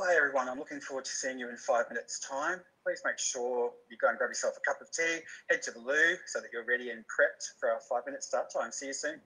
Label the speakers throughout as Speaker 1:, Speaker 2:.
Speaker 1: Hi everyone, I'm looking forward to seeing you in five minutes time. Please make sure you go and grab yourself a cup of tea, head to the loo so that you're ready and prepped for our five minute start time. See you soon.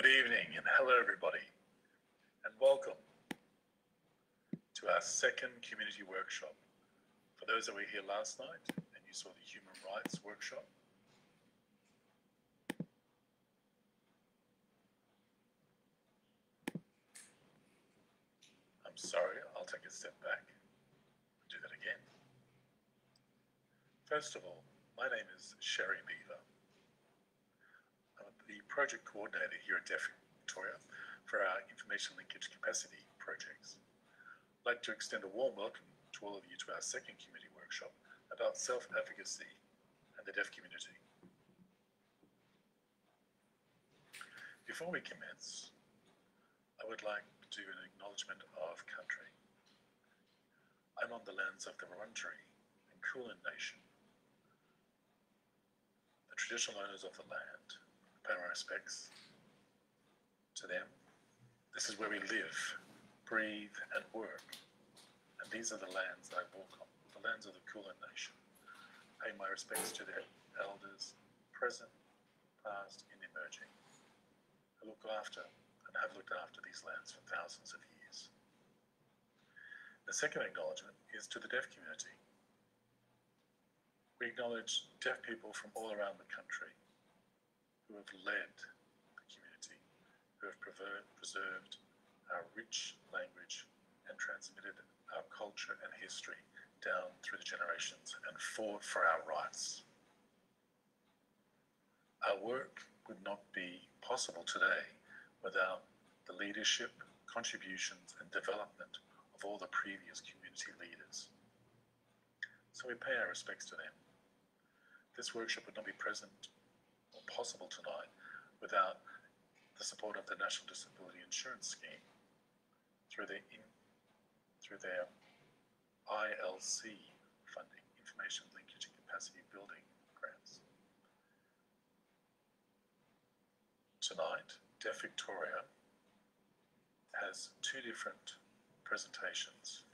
Speaker 2: Good evening, and hello, everybody, and welcome to our second community workshop. For those that were here last night and you saw the human rights workshop, I'm sorry, I'll take a step back and do that again. First of all, my name is Sherry Beaver. Project coordinator here at Deaf Victoria for our information linkage capacity projects. I'd like to extend a warm welcome to all of you to our second community workshop about self-advocacy and the deaf community. Before we commence, I would like to do an acknowledgement of country. I'm on the lands of the Wurundjeri and Kulin Nation, the traditional owners of the land. Pay my respects to them. This is where we live, breathe, and work. And these are the lands that I walk on, the lands of the Kulin Nation. Pay my respects to their elders, present, past, and emerging, who look after and have looked after these lands for thousands of years. The second acknowledgement is to the deaf community. We acknowledge deaf people from all around the country who have led the community, who have preserved our rich language and transmitted our culture and history down through the generations and fought for our rights. Our work would not be possible today without the leadership, contributions, and development of all the previous community leaders. So we pay our respects to them. This workshop would not be present possible tonight without the support of the National Disability Insurance Scheme through their, in, through their ILC funding, Information Linkage and Capacity Building grants. Tonight, Deaf Victoria has two different presentations.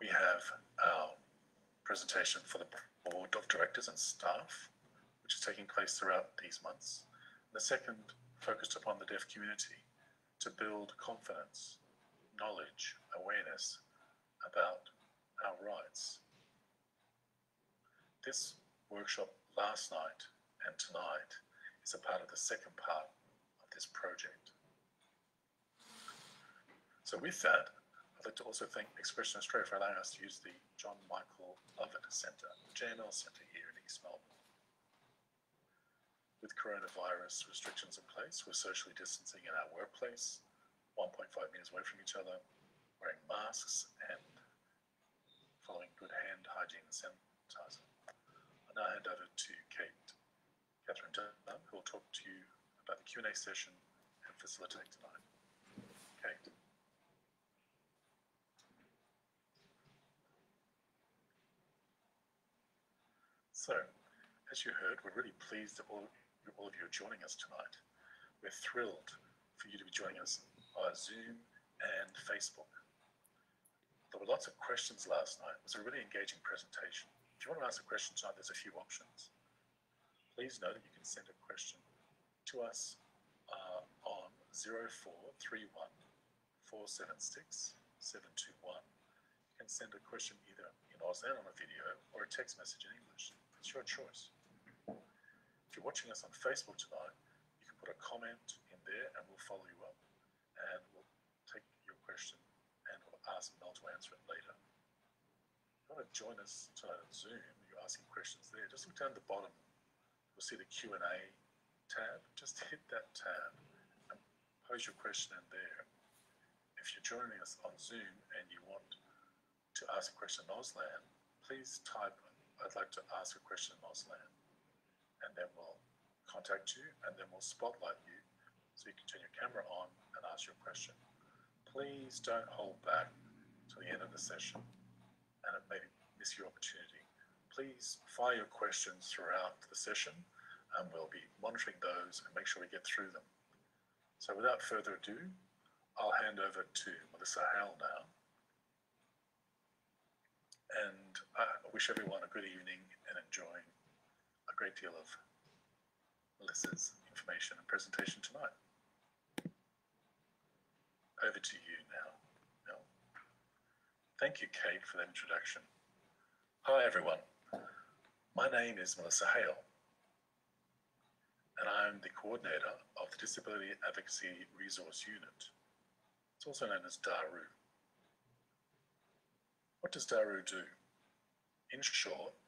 Speaker 2: We have our presentation for the board of directors and staff, which is taking place throughout these months. The second focused upon the deaf community to build confidence, knowledge, awareness about our rights. This workshop last night and tonight is a part of the second part of this project. So with that, I'd like to also thank Expression Australia for allowing us to use the John Michael Lovett Centre, JML Centre here in East Melbourne. With coronavirus restrictions in place, we're socially distancing in our workplace, 1.5 metres away from each other, wearing masks and following good hand hygiene and sanitizer. I'll now hand over to Kate Catherine Dunn, who will talk to you about the Q&A session and facilitate tonight. Kate. So, as you heard, we're really pleased that all, all of you are joining us tonight. We're thrilled for you to be joining us via Zoom and Facebook. There were lots of questions last night. It was a really engaging presentation. If you want to ask a question tonight, there's a few options. Please know that you can send a question to us uh, on 0431 476 721. You can send a question either in Auslan on a video or a text message in English. It's your choice. If you're watching us on Facebook tonight, you can put a comment in there and we'll follow you up and we'll take your question and we'll ask Mel to answer it later. If you want to join us tonight on Zoom, you're asking questions there, just look down the bottom. You'll see the Q&A tab. Just hit that tab and pose your question in there. If you're joining us on Zoom and you want to ask a question in Auslan, please type I'd like to ask a question in Auslan. And then we'll contact you and then we'll spotlight you so you can turn your camera on and ask your question. Please don't hold back to the end of the session and it may miss your opportunity. Please fire your questions throughout the session and we'll be monitoring those and make sure we get through them. So without further ado, I'll hand over to Melissa Hale now and uh, I wish everyone a good evening and enjoying a great deal of Melissa's information and presentation tonight. over to you now, Mel. Thank you, Kate, for that introduction. Hi, everyone. My name is Melissa Hale, and I'm the coordinator of the Disability Advocacy Resource Unit. It's also known as DARU. What does DARU do? In short,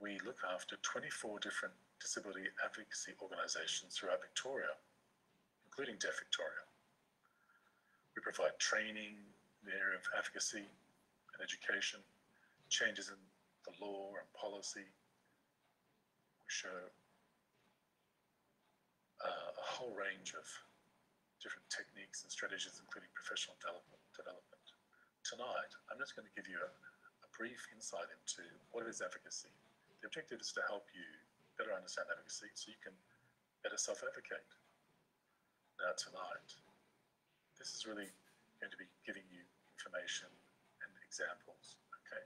Speaker 2: we look after 24 different disability advocacy organisations throughout Victoria, including Deaf Victoria. We provide training in the area of advocacy and education, changes in the law and policy. We show uh, a whole range of different techniques and strategies, including professional development. development. Tonight, I'm just going to give you a, a brief insight into what is advocacy. The objective is to help you better understand advocacy so you can better self advocate. Now, tonight, this is really going to be giving you information and examples. Okay,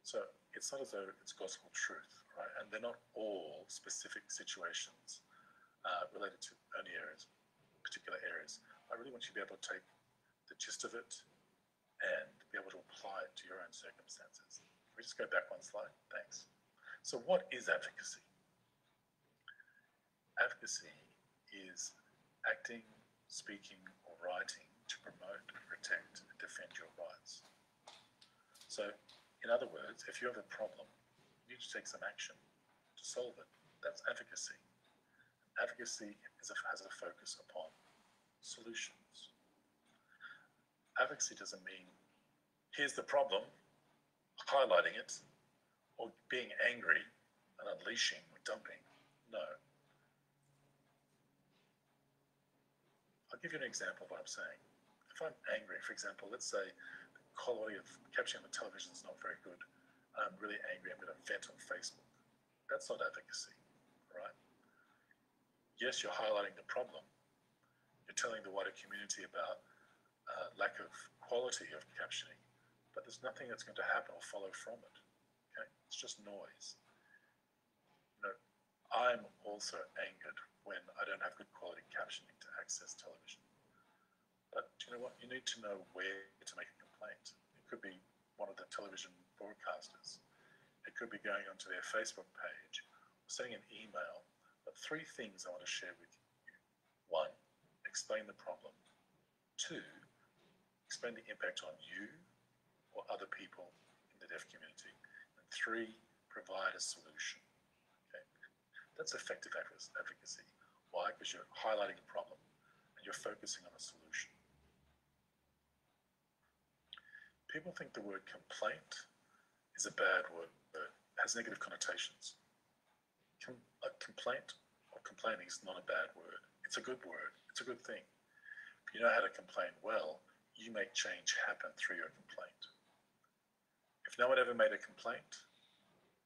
Speaker 2: so it's not as though it's gospel truth, right? And they're not all specific situations uh, related to only areas, particular areas. I really want you to be able to take the gist of it and be able to apply it to your own circumstances. Can we just go back one slide? Thanks. So, what is advocacy? Advocacy is acting, speaking, or writing to promote, protect, and defend your rights. So, in other words, if you have a problem, you need to take some action to solve it. That's advocacy. Advocacy a, has a focus upon solutions. Advocacy doesn't mean here's the problem, highlighting it, or being angry and unleashing or dumping. No. I'll give you an example of what I'm saying. If I'm angry, for example, let's say the quality of captioning on the television is not very good. I'm really angry. I'm going to vent on Facebook. That's not advocacy, right? Yes, you're highlighting the problem. You're telling the wider community about uh, lack of quality of captioning, but there's nothing that's going to happen or follow from it. It's just noise. You know, I'm also angered when I don't have good quality captioning to access television. But you know what? You need to know where to make a complaint. It could be one of the television broadcasters. It could be going onto their Facebook page or sending an email. But three things I want to share with you. One, explain the problem. Two, explain the impact on you or other people in the deaf community. Three, provide a solution. Okay? That's effective advocacy. Why? Because you're highlighting a problem and you're focusing on a solution. People think the word complaint is a bad word, it has negative connotations. Com a complaint or complaining is not a bad word. It's a good word. It's a good thing. If you know how to complain well, you make change happen through your complaint. No one ever made a complaint,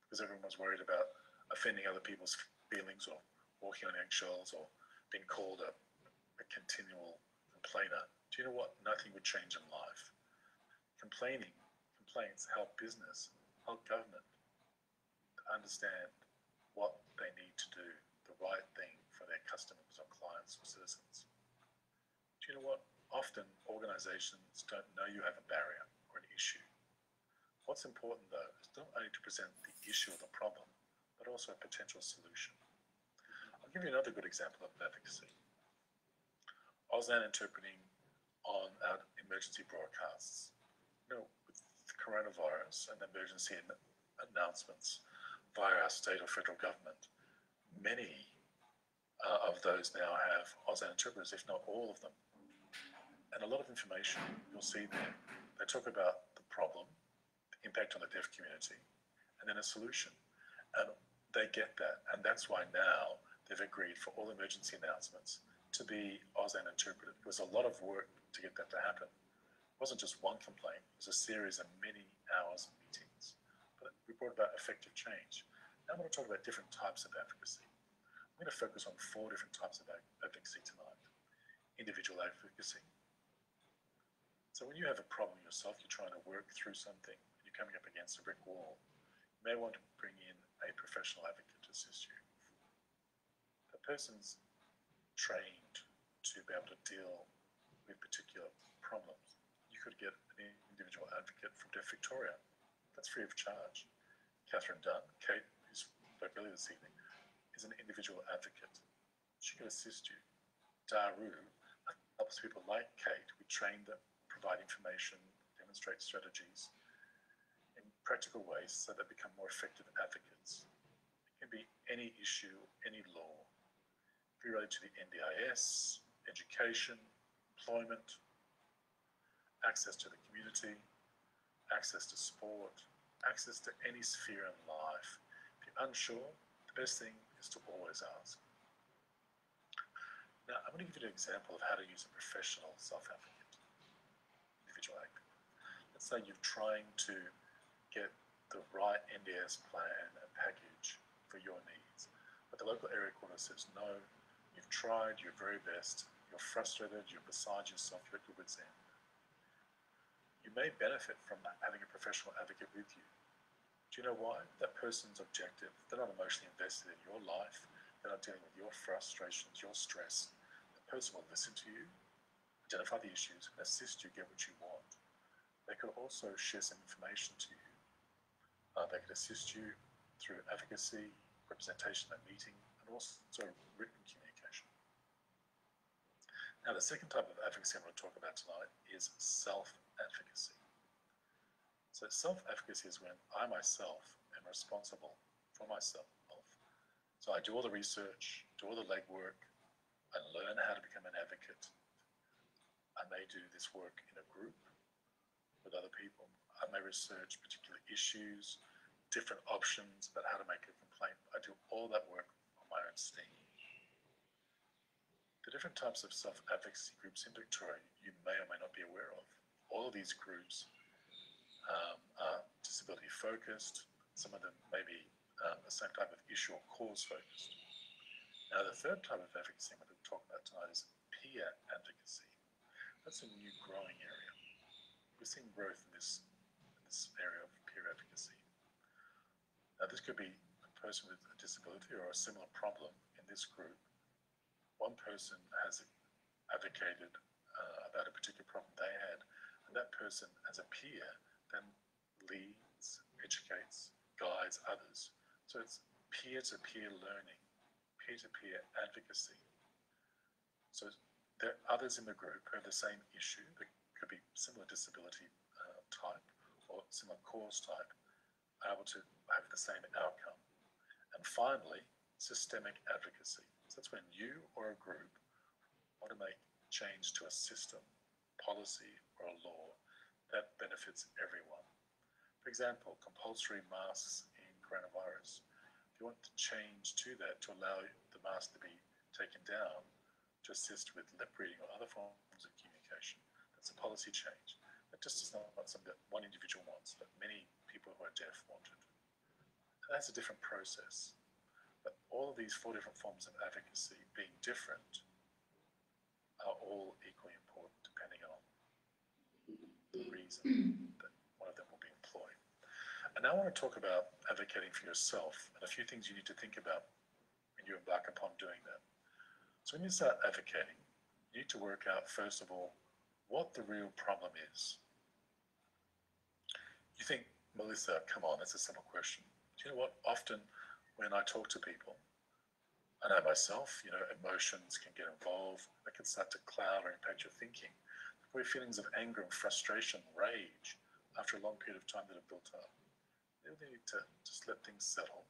Speaker 2: because everyone was worried about offending other people's feelings or walking on eggshells or being called a, a continual complainer, do you know what? Nothing would change in life. Complaining, complaints help business, help government to understand what they need to do, the right thing for their customers or clients or citizens. Do you know what? Often organizations don't know you have a barrier or an issue. What's important though is not only to present the issue or the problem, but also a potential solution. I'll give you another good example of advocacy. Auslan interpreting on our emergency broadcasts. You know, with coronavirus and emergency announcements via our state or federal government, many uh, of those now have Auslan interpreters, if not all of them. And a lot of information you'll see there. They talk about the problem, impact on the deaf community, and then a solution. And they get that. And that's why now they've agreed for all emergency announcements to be Auslan interpreted. It was a lot of work to get that to happen. It wasn't just one complaint, it was a series of many hours of meetings. But we brought about effective change. Now I want to talk about different types of advocacy. I'm going to focus on four different types of advocacy tonight. Individual advocacy. So when you have a problem yourself, you're trying to work through something, you're coming up against a brick wall, you may want to bring in a professional advocate to assist you. The person's trained to be able to deal with particular problems, you could get an individual advocate from Deaf Victoria. That's free of charge. Catherine Dunn, Kate, who spoke earlier this evening, is an individual advocate. She can assist you. Daru helps people like Kate. We train them, provide information, demonstrate strategies practical ways so they become more effective advocates. It can be any issue, any law. Related to the NDIS, education, employment, access to the community, access to sport, access to any sphere in life. If you're unsure, the best thing is to always ask. Now, I'm going to give you an example of how to use a professional self-advocate, individual advocate. Let's say you're trying to get the right NDIS plan and package for your needs, but the local area coordinator says, no, you've tried your very best, you're frustrated, you're beside yourself, you're at your wit's end. You may benefit from having a professional advocate with you. Do you know why? That person's objective. They're not emotionally invested in your life. They're not dealing with your frustrations, your stress. The person will listen to you, identify the issues, and assist you get what you want. They could also share some information to you. Uh, they could assist you through advocacy, representation at meeting, and also written communication. Now, the second type of advocacy I'm going to talk about tonight is self advocacy. So self-advocacy is when I myself am responsible for myself. So I do all the research, do all the legwork, and learn how to become an advocate. I may do this work in a group with other people. I may research particular issues, different options about how to make a complaint. I do all that work on my own steam. The different types of self-advocacy groups in Victoria you may or may not be aware of all of these groups um, are disability focused. Some of them may be um, the same type of issue or cause focused. Now, the third type of advocacy I'm going to talk about tonight is peer advocacy. That's a new growing area. We're seeing growth in this, of peer advocacy. Now, this could be a person with a disability or a similar problem in this group. One person has advocated uh, about a particular problem they had, and that person as a peer then leads, educates, guides others. So it's peer-to-peer learning, peer-to-peer advocacy. So there are others in the group who have the same issue, that could be similar disability uh, type or similar cause type, are able to have the same outcome. And finally, systemic advocacy. So that's when you or a group want to make change to a system, policy, or a law that benefits everyone. For example, compulsory masks in coronavirus. If you want to change to that to allow the mask to be taken down to assist with lip reading or other forms of communication, that's a policy change. That just is not something that one individual wants, but many people who are deaf wanted. And that's a different process. But all of these four different forms of advocacy being different are all equally important depending on the reason that one of them will be employed. And now I want to talk about advocating for yourself and a few things you need to think about when you embark upon doing that. So when you start advocating, you need to work out, first of all, what the real problem is. You think, Melissa, come on, that's a simple question. Do you know what? Often when I talk to people, I know myself, you know, emotions can get involved, they can start to cloud or impact your thinking where feelings of anger and frustration, rage, after a long period of time that have built up. They really need to just let things settle,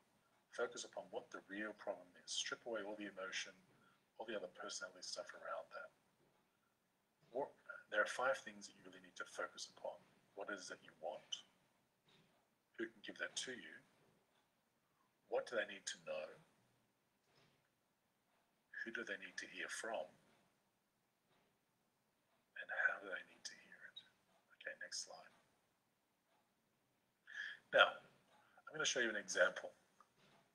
Speaker 2: focus upon what the real problem is, strip away all the emotion, all the other personality stuff around that. there are five things that you really need to focus upon. What is it you want? Who can give that to you? What do they need to know? Who do they need to hear from? And how do they need to hear it? Okay, next slide. Now, I'm going to show you an example.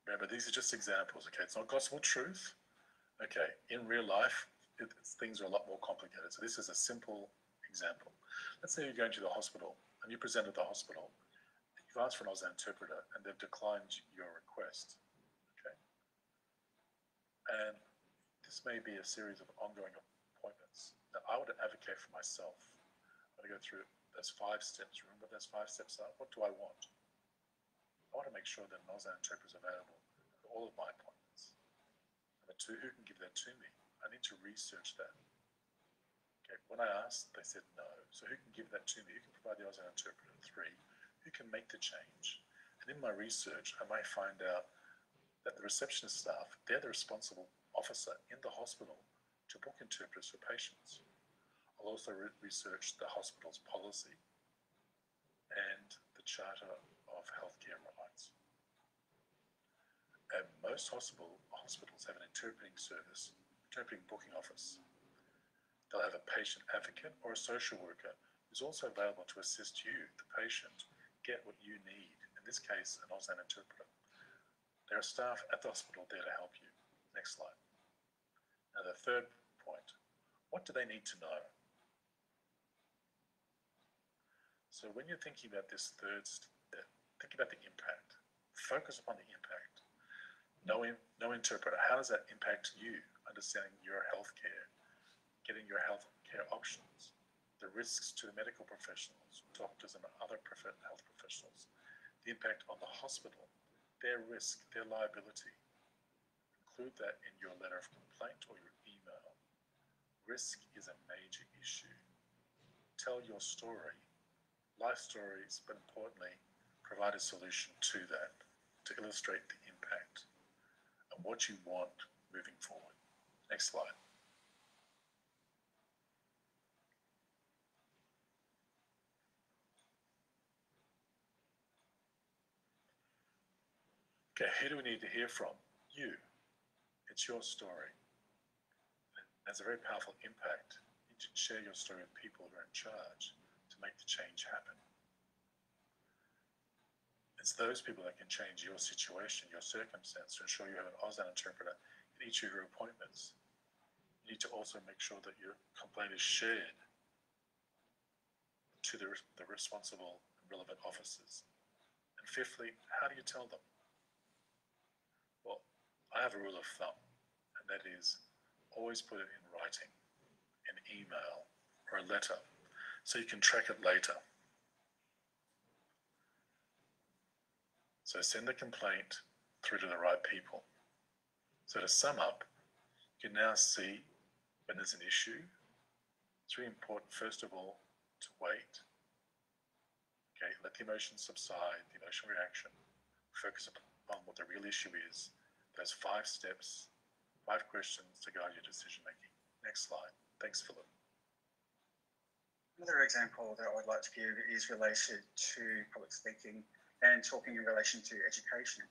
Speaker 2: Remember, these are just examples, okay? It's not gospel truth. Okay, in real life, it, things are a lot more complicated. So this is a simple example. Let's say you're going to the hospital and you present at the hospital. For an Auslan interpreter and they've declined your request. Okay. And this may be a series of ongoing appointments. that I would advocate for myself. I'm going to go through those five steps. Remember those five steps are? What do I want? I want to make sure that an Auslan interpreter is available for all of my appointments. Number two, who can give that to me? I need to research that. Okay, when I asked, they said no. So who can give that to me? Who can provide the Auslan interpreter? Three, who can make the change? And in my research, I may find out that the receptionist staff, they're the responsible officer in the hospital to book interpreters for patients. I'll also re- research the hospital's policy and the Charter of Healthcare Rights. And most hospital, hospitals have an interpreting service, interpreting booking office. They'll have a patient advocate or a social worker who's also available to assist you, the patient, get what you need. In this case, an Auslan interpreter. There are staff at the hospital there to help you. Next slide. Now, the third point what do they need to know? So, when you're thinking about this third step, think about the impact. Focus upon the impact. No, no interpreter. How does that impact you? Understanding your health care, getting your health care options, the risks to the medical professionals, doctors, and other health professionals, the impact on the hospital, their risk, their liability. Include that in your letter of complaint or your email. Risk is a major issue. Tell your story, life stories, but importantly, provide a solution to that to illustrate the impact and what you want moving forward. Next slide. Okay, who do we need to hear from? You. It's your story. It has a very powerful impact. You should share your story with people who are in charge to make the change happen. It's those people that can change your situation, your circumstance, to ensure you have an Auslan interpreter in each of your appointments. You need to also make sure that your complaint is shared to the, the responsible and relevant officers. And fifthly, how do you tell them? I have a rule of thumb, and that is always put it in writing, an email, or a letter, so you can track it later. So send the complaint through to the right people. So to sum up, you can now see when there's an issue. It's really important, first of all, to wait. Okay, let the emotions subside, the emotional reaction. Focus upon what the real issue is there's five steps, five questions to guide your decision making. Next slide. Thanks, Philip.
Speaker 1: Another example that I would like to give is related to public speaking and talking in relation to education.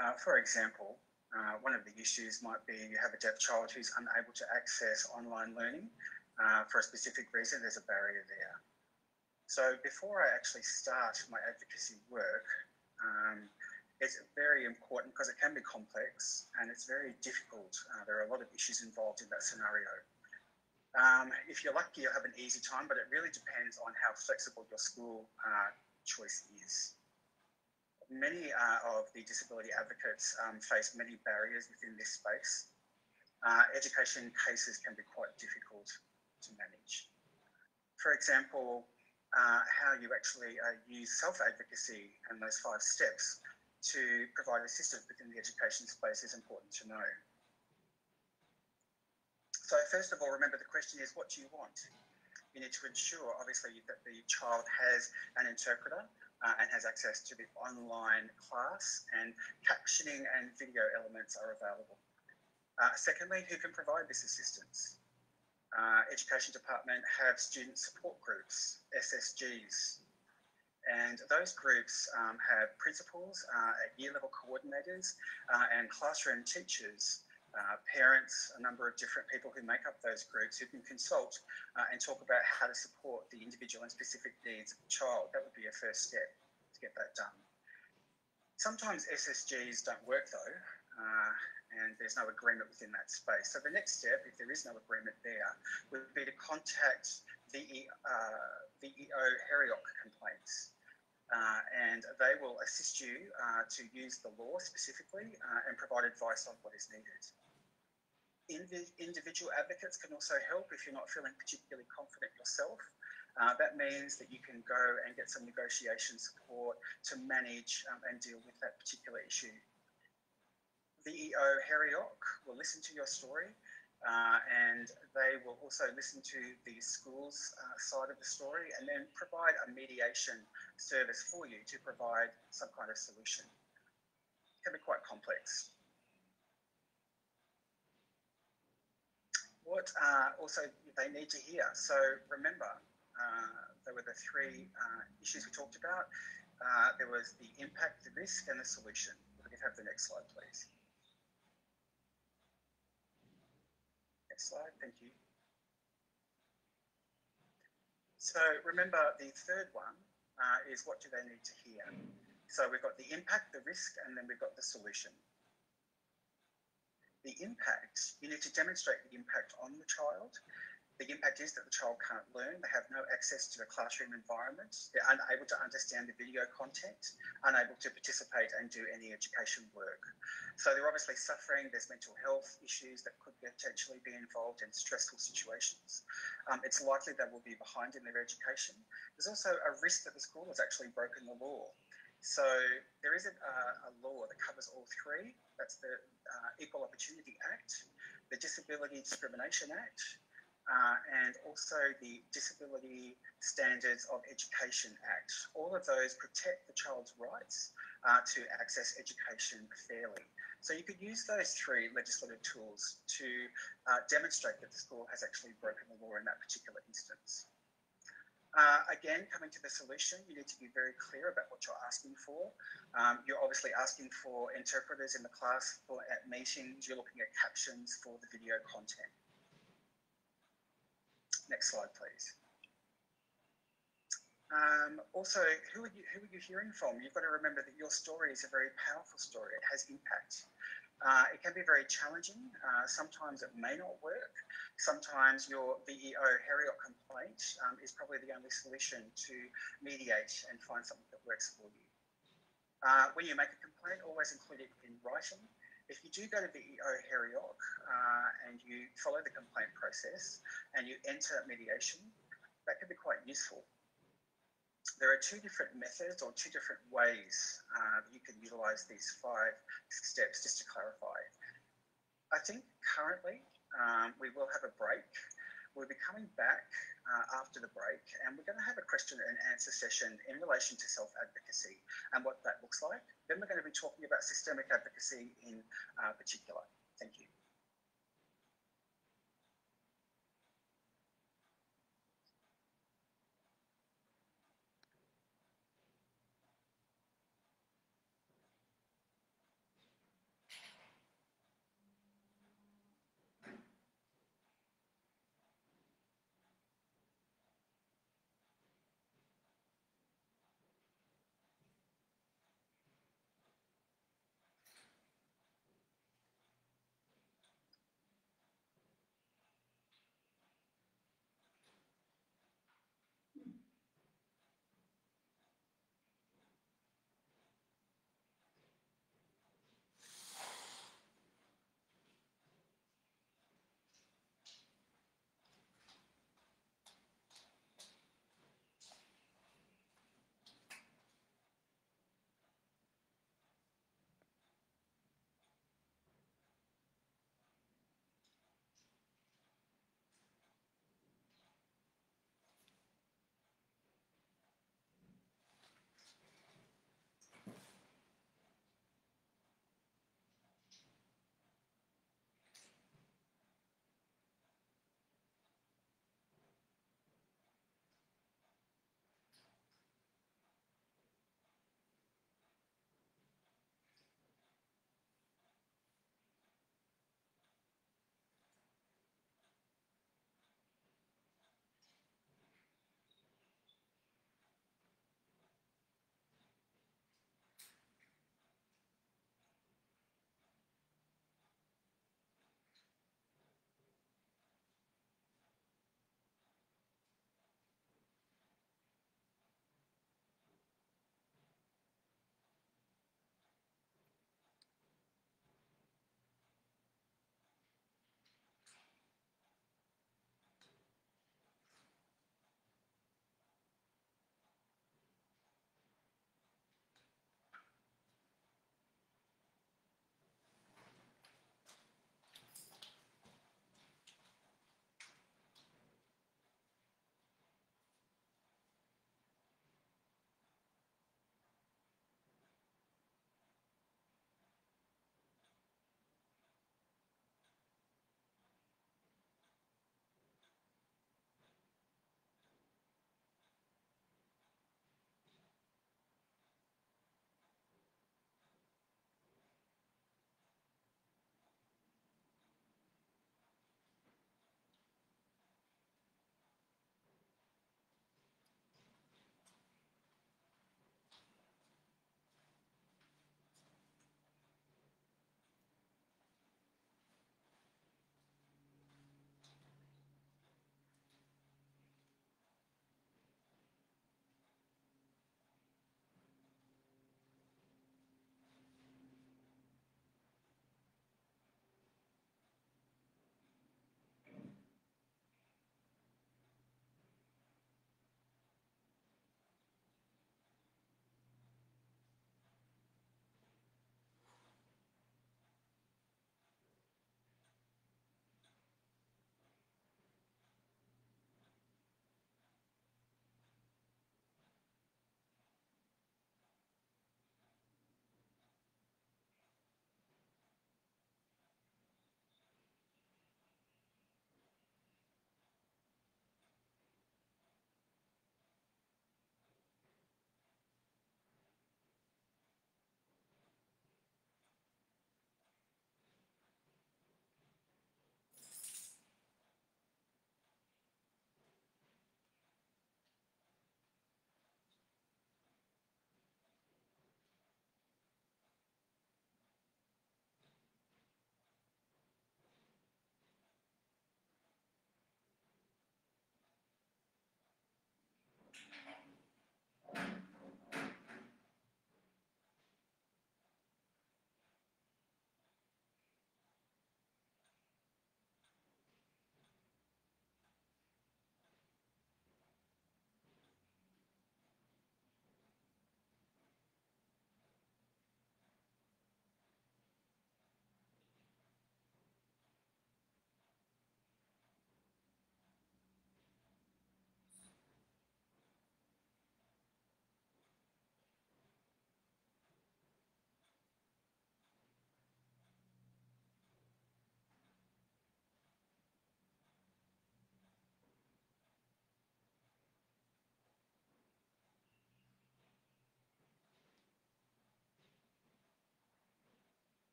Speaker 1: Uh, for example, uh, one of the issues might be you have a deaf child who's unable to access online learning uh, for a specific reason, there's a barrier there. So before I actually start my advocacy work, um, it's very important because it can be complex and it's very difficult. Uh, there are a lot of issues involved in that scenario. Um, if you're lucky, you'll have an easy time, but it really depends on how flexible your school uh, choice is. Many uh, of the disability advocates um, face many barriers within this space. Uh, education cases can be quite difficult to manage. For example, uh, how you actually uh, use self advocacy and those five steps to provide assistance within the education space is important to know. So first of all, remember the question is, what do you want? You need to ensure, obviously, that the child has an interpreter uh, and has access to the online class and captioning and video elements are available. Uh, secondly, who can provide this assistance? Uh, Education Department have student support groups, SSGs, and those groups um, have principals, uh, year level coordinators, uh, and classroom teachers, uh, parents, a number of different people who make up those groups who can consult uh, and talk about how to support the individual and specific needs of the child. That would be a first step to get that done. Sometimes SSGs don't work though, uh, and there's no agreement within that space. So the next step, if there is no agreement there, would be to contact the uh, VEO HERIOC complaints. Uh, and they will assist you uh, to use the law specifically uh, and provide advice on what is needed. Invi- individual advocates can also help if you're not feeling particularly confident yourself. Uh, that means that you can go and get some negotiation support to manage um, and deal with that particular issue. VEO HERIOC will listen to your story uh, and they will also listen to the school's uh, side of the story and then provide a mediation service for you to provide some kind of solution. It can be quite complex. What uh, also they need to hear. So remember, uh, there were the three uh, issues we talked about. Uh, there was the impact, the risk, and the solution. We could have the next slide, please. Next slide, thank you. So remember, the third one uh, is what do they need to hear? So we've got the impact, the risk, and then we've got the solution the impact, you need to demonstrate the impact on the child. The impact is that the child can't learn, they have no access to the classroom environment, they're unable to understand the video content, unable to participate and do any education work. So they're obviously suffering, there's mental health issues that could potentially be involved in stressful situations. Um, it's likely they will be behind in their education. There's also a risk that the school has actually broken the law. So there is a, a, law that covers all three. That's the uh, Equal Opportunity Act, the Disability Discrimination Act, uh, and also the Disability Standards of Education Act. All of those protect the child's rights uh, to access education fairly. So you could use those three legislative tools to uh, demonstrate that the school has actually broken the law in that particular instance. Uh, again, coming to the solution, you need to be very clear about what you're asking for. Um, you're obviously asking for interpreters in the class for at meetings. You're looking at captions for the video content. Next slide, please. Um, also, who are, you, who are you hearing from? You've got to remember that your story is a very powerful story. It has impact. Uh, it can be very challenging. Uh, sometimes it may not work. Sometimes your VEO HERIOC complaint um, is probably the only solution to mediate and find something that works for you. Uh, when you make a complaint, always include it in writing. If you do go to VEO HERIOC uh, and you follow the complaint process and you enter mediation, that can be quite useful there are two different methods or two different ways uh, you can utilize these five steps just to clarify. I think currently um, we will have a break. We'll be coming back uh, after the break and we're going to have a question and answer session in relation to self advocacy and what that looks like. Then we're going to be talking about systemic advocacy in uh, particular. Thank you.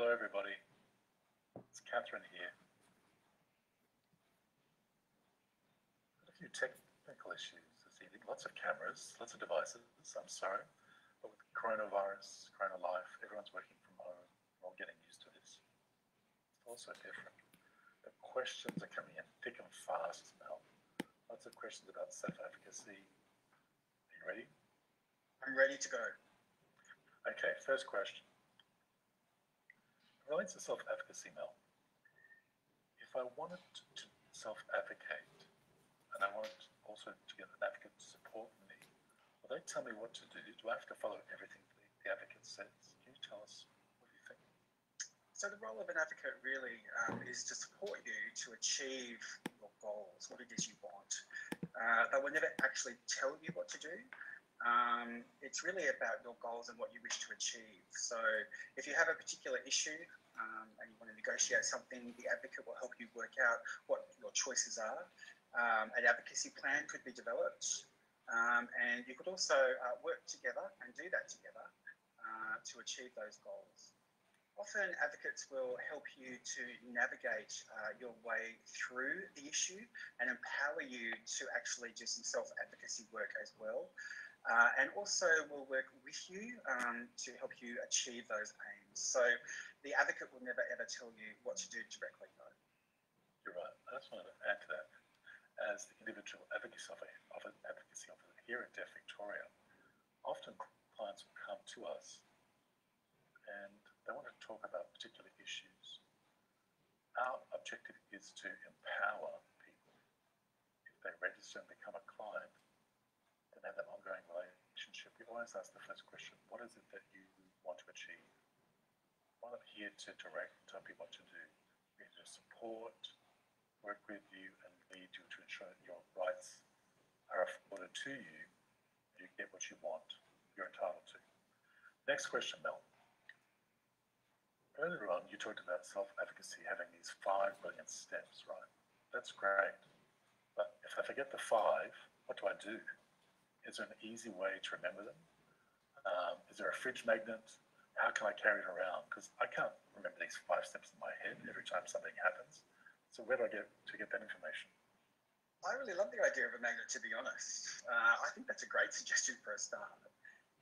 Speaker 2: Hello, everybody. It's Catherine here. A few technical issues this evening. Lots of cameras, lots of devices. I'm sorry. But with coronavirus, corona life, everyone's working from home. We're all getting used to this. It's also different. The questions are coming in thick and fast now. Lots of questions about self efficacy. Are you ready?
Speaker 1: I'm ready to go.
Speaker 2: Okay, first question. Relates to self efficacy, Mel. If I wanted to self advocate and I wanted also to get an advocate to support me, will they tell me what to do? Do I have to follow everything the, the advocate says? Can you tell us what you think?
Speaker 1: So the role of an advocate really um, is to support you to achieve your goals, what it is you want. Uh, they will never actually tell you what to do. Um, it's really about your goals and what you wish to achieve. So if you have a particular issue um, and you want to negotiate something, the advocate will help you work out what your choices are. Um, an advocacy plan could be developed, um, and you could also uh, work together and do that together uh, to achieve those goals. Often advocates will help you to navigate uh, your way through the issue and empower you to actually do some self advocacy work as well. Uh, and also we'll work with you um, to help you achieve those aims. So the advocate will never ever tell you what to do directly, though.
Speaker 2: You're right. I just wanted to add to that. As the individual advocacy officer, of advocacy officer here at Deaf Victoria, often clients will come to us and they want to talk about particular issues. Our objective is to empower people. If they register and become a client, then have that ongoing relationship. We always ask the first question, what is it that you want to achieve? Not here to direct, tell people what to do. We're here to support, work with you, and lead you to ensure that your rights are afforded to you. You get what you want, you're entitled to. Next question, Mel. Earlier on, you talked about self advocacy having these five brilliant steps, right? That's great. But if I forget the five, what do I do? Is there an easy way to remember them? Um, is there a fridge magnet? How can I carry it around? Because I can't remember these five steps in my head every time something happens. So where do I get to get that information?
Speaker 1: I really love the idea of a magnet, to be honest. Uh, I think that's a great suggestion for a start.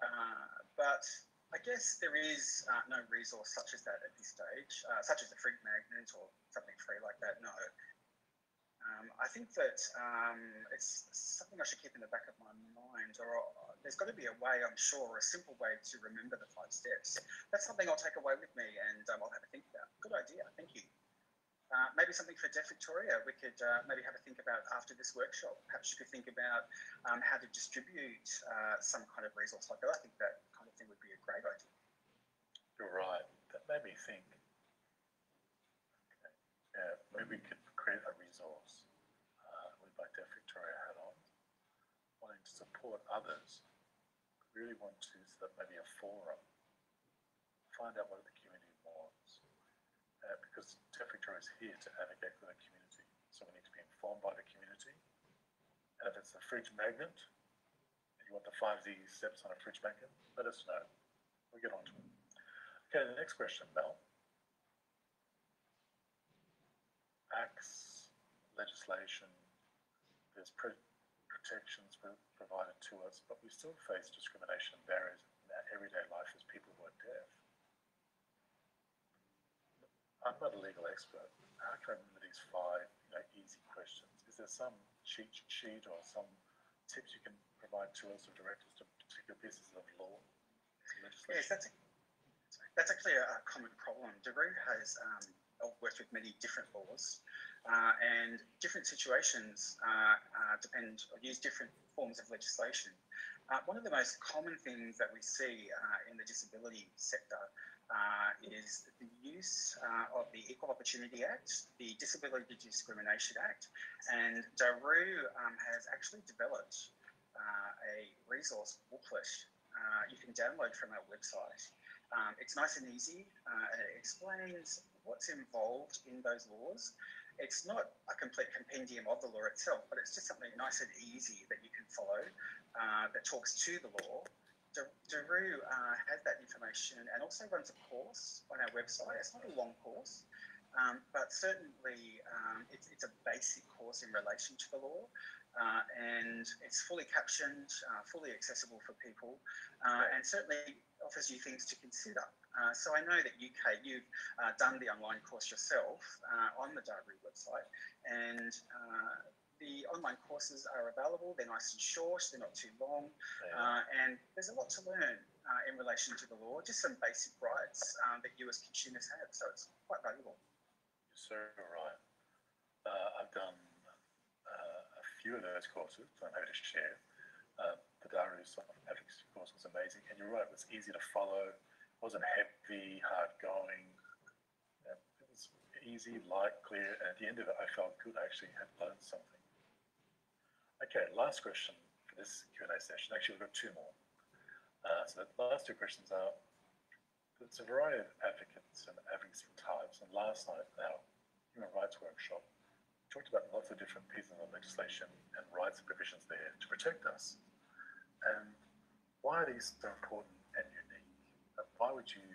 Speaker 1: Uh, but I guess there is uh, no resource such as that at this stage, uh, such as a fridge magnet or something free like that. No. Um, I think that um, it's something I should keep in the back of my mind, or uh, there's got to be a way, I'm sure, a simple way to remember the five steps. That's something I'll take away with me and um, I'll have a think about. Good idea, thank you. Uh, maybe something for Deaf Victoria we could uh, maybe have a think about after this workshop. Perhaps you could think about um, how to distribute uh, some kind of resource like that. I think that kind of thing would be a great idea.
Speaker 2: You're right. That made me think. Okay. Yeah, maybe we could create a resource uh, with my Deaf Victoria hat on, wanting to support others. Really want to set up maybe a forum, find out what the community wants. Uh, because Deaf Victoria is here to advocate for the community. So we need to be informed by the community. And if it's a fridge magnet, you want the five Z steps on a fridge magnet, let us know. We'll get on to it. Okay, the next question, Mel. Acts, legislation, there's pre- protections pro- provided to us, but we still face discrimination and barriers in our everyday life as people who are deaf. I'm not a legal expert. How can I remember these five you know, easy questions? Is there some cheat sheet or some tips you can provide to us or direct us to particular pieces of law?
Speaker 1: Yes, that's, a, that's actually a, a common problem. Daru has um, worked with many different laws, uh, and different situations uh, uh, depend or use different forms of legislation. Uh, one of the most common things that we see uh, in the disability sector uh, is the use uh, of the Equal Opportunity Act, the Disability Discrimination Act, and Daru um, has actually developed uh, a resource booklet you can download from our website. Um, it's nice and easy uh, and it explains what's involved in those laws. It's not a complete compendium of the law itself, but it's just something nice and easy that you can follow uh, that talks to the law Daru uh, has that information and also runs a course on our website. It's not a long course, um, but certainly um, it's, it's, a basic course in relation to the law. Uh, and it's fully captioned, uh, fully accessible for people, uh, and certainly offers you things to consider. Uh, so I know that UK, you've uh, done the online course yourself uh, on the Daru website, and the online courses are available. They're nice and short, they're not too long, uh, and there's a lot to learn uh, in relation to the law, just some basic rights um, that you as consumers have. So it's quite valuable.
Speaker 2: Yes, sir, right. Uh, I've done uh, a few of those courses, I'm happy to share. Uh, the Ethics course was amazing, and you're right, it was easy to follow, it wasn't heavy, hard going. It was easy, light, clear, and at the end of it, I felt good. I actually had learned something. Okay, last question for this Q&A session. Actually, we've got two more. Uh, so the last two questions are, it's a variety of advocates and advocacy types. And last night in our human rights workshop, we talked about lots of different pieces of legislation and rights provisions there to protect us. And why are these so important and unique? Why would you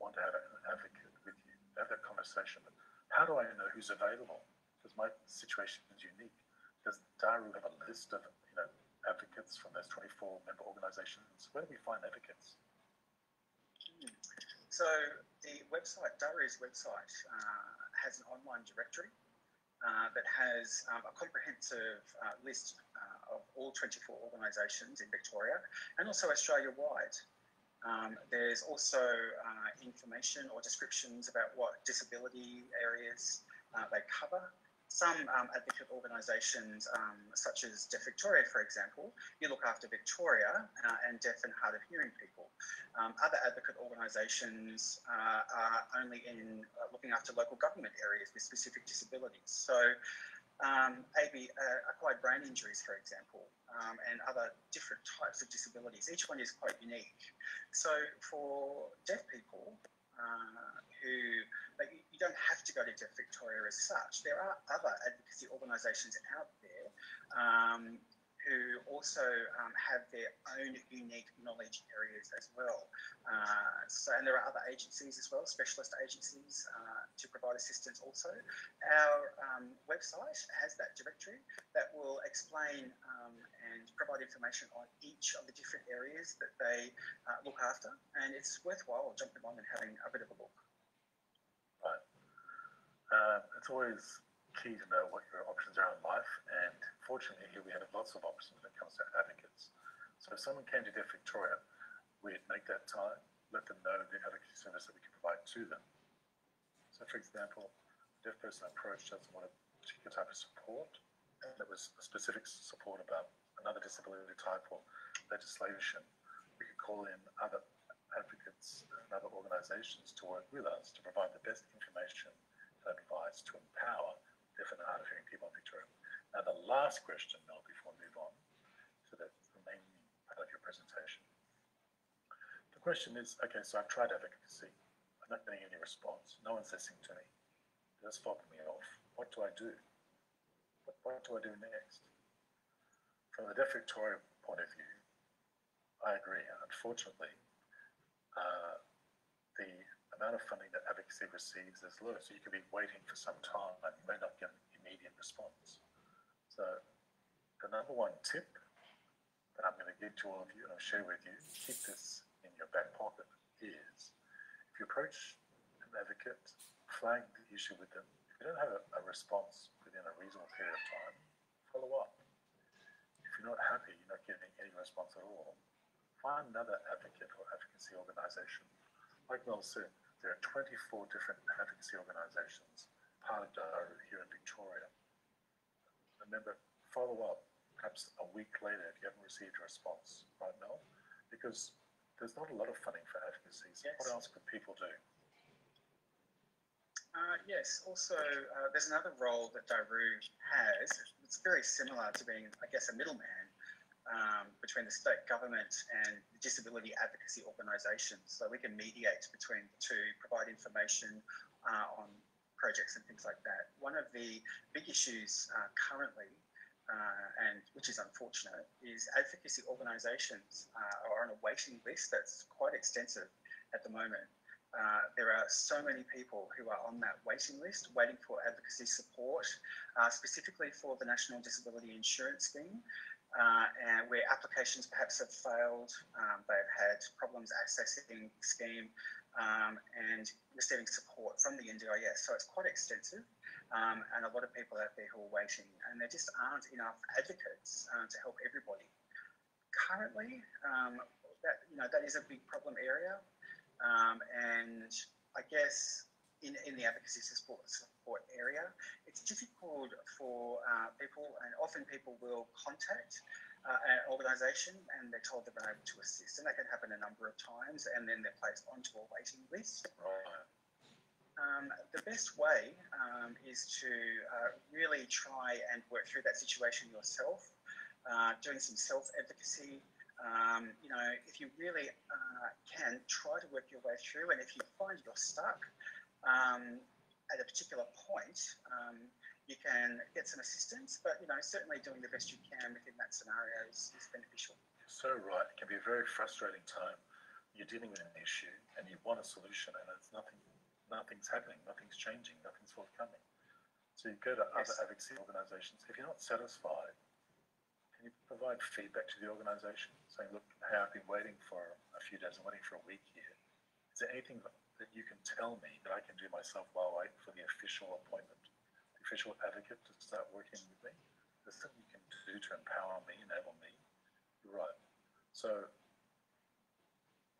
Speaker 2: want to have an advocate with you, have that conversation? How do I know who's available? Because my situation is unique does Daru have a list of you know advocates from those 24 member organizations? Where do we find advocates? Hmm.
Speaker 1: So the website, Daru's website, uh, has an online directory uh, that has um, a comprehensive uh, list uh, of all 24 organisations in Victoria and also Australia-wide. Um, there's also uh, information or descriptions about what disability areas uh, they cover some um, advocate organisations, um, such as Deaf Victoria, for example, you look after Victoria uh, and deaf and hard of hearing people. Um, other advocate organisations uh, are only in uh, looking after local government areas with specific disabilities. So, um, AB, uh, acquired brain injuries, for example, um, and other different types of disabilities. Each one is quite unique. So, for deaf people, who you don't have to go to Victoria as such. There are other advocacy organisations out there um, who also um, have their own unique knowledge areas as well. Uh, so, and there are other agencies as well, specialist agencies uh, to provide assistance also. Our um, website has that directory that will explain um, and provide information on each of the different areas that they uh, look after, and it's worthwhile jumping on and having a bit of a look.
Speaker 2: Uh, it's always key to know what your options are in life, and fortunately here we have lots of options when it comes to advocates. So if someone came to Deaf Victoria, we'd make that time, let them know the advocacy service that we can provide to them. So for example, a deaf person approached us and wanted a particular type of support, and it was a specific support about another disability type or legislation. We could call in other advocates and other organisations to work with us to provide the best information advice to empower and hard of hearing people in Victoria. Now, the last question, Mel, before we move on to the remaining part of your presentation. The question is, okay, so I've tried advocacy. I'm not getting any response. No one's listening to me. That's fobbing me off. What do I do? What, what do I do next? From the Deaf Victoria point of view, I agree. Unfortunately, uh, the amount of funding that advocacy receives is low, so you could be waiting for some time and you may not get an immediate response. So the number one tip that I'm going to give to all of you and I'll share with you, keep this in your back pocket, is if you approach an advocate, flag the issue with them. If you don't have a, a response within a reasonable period of time, follow up. If you're not happy, you're not getting any response at all, find another advocate or advocacy organization. Like Mel said, there are 24 different advocacy organizations, part of Daru here in Victoria remember, follow up perhaps a week later if you haven't received a response, right, Mel? Because there's not a lot of funding for advocacy. So yes. What else could people do?
Speaker 1: Uh, yes, also, uh, there's another role that Daru has. It's very similar to being, I guess, a middleman um, between the state government and the disability advocacy organisations. So we can mediate between the two, provide information uh, on projects and things like that. One of the big issues uh, currently uh, and which is unfortunate, is advocacy organisations uh, are on a waiting list that's quite extensive at the moment. Uh, there are so many people who are on that waiting list waiting for advocacy support, uh, specifically for the National Disability Insurance Scheme, uh, and where applications perhaps have failed, um, they've had problems accessing scheme um, and receiving support from the NDIS. So it's quite extensive, um, and a lot of people out there who are waiting, and there just aren't enough advocates uh, to help everybody. Currently, um, that you know that is a big problem area. Um, and I guess in, in the advocacy support, support area, it's difficult for uh, people, and often people will contact uh, an organisation and they're told they're unable to assist. And that can happen a number of times, and then they're placed onto a waiting list.
Speaker 2: Right.
Speaker 1: Um, the best way um, is to uh, really try and work through that situation yourself, uh, doing some self advocacy, um, you know, if you really uh, can, try to work your way through. And if you find you're stuck um, at a particular point, um, you can get some assistance. But you know, certainly doing the best you can within that scenario is, is beneficial.
Speaker 2: So right, it can be a very frustrating time. You're dealing with an issue and you want a solution, and it's nothing. Nothing's happening. Nothing's changing. Nothing's forthcoming. So you go to
Speaker 1: Yes.
Speaker 2: other advocacy organisations. If you're not satisfied, can you provide feedback to the organisation saying, look, hey, I've been waiting for a few days, I'm waiting for a week here. Is there anything that you can tell me that I can do myself while waiting for the official appointment, the official advocate to start working with me? There's something you can do to empower me, enable me. You're right. So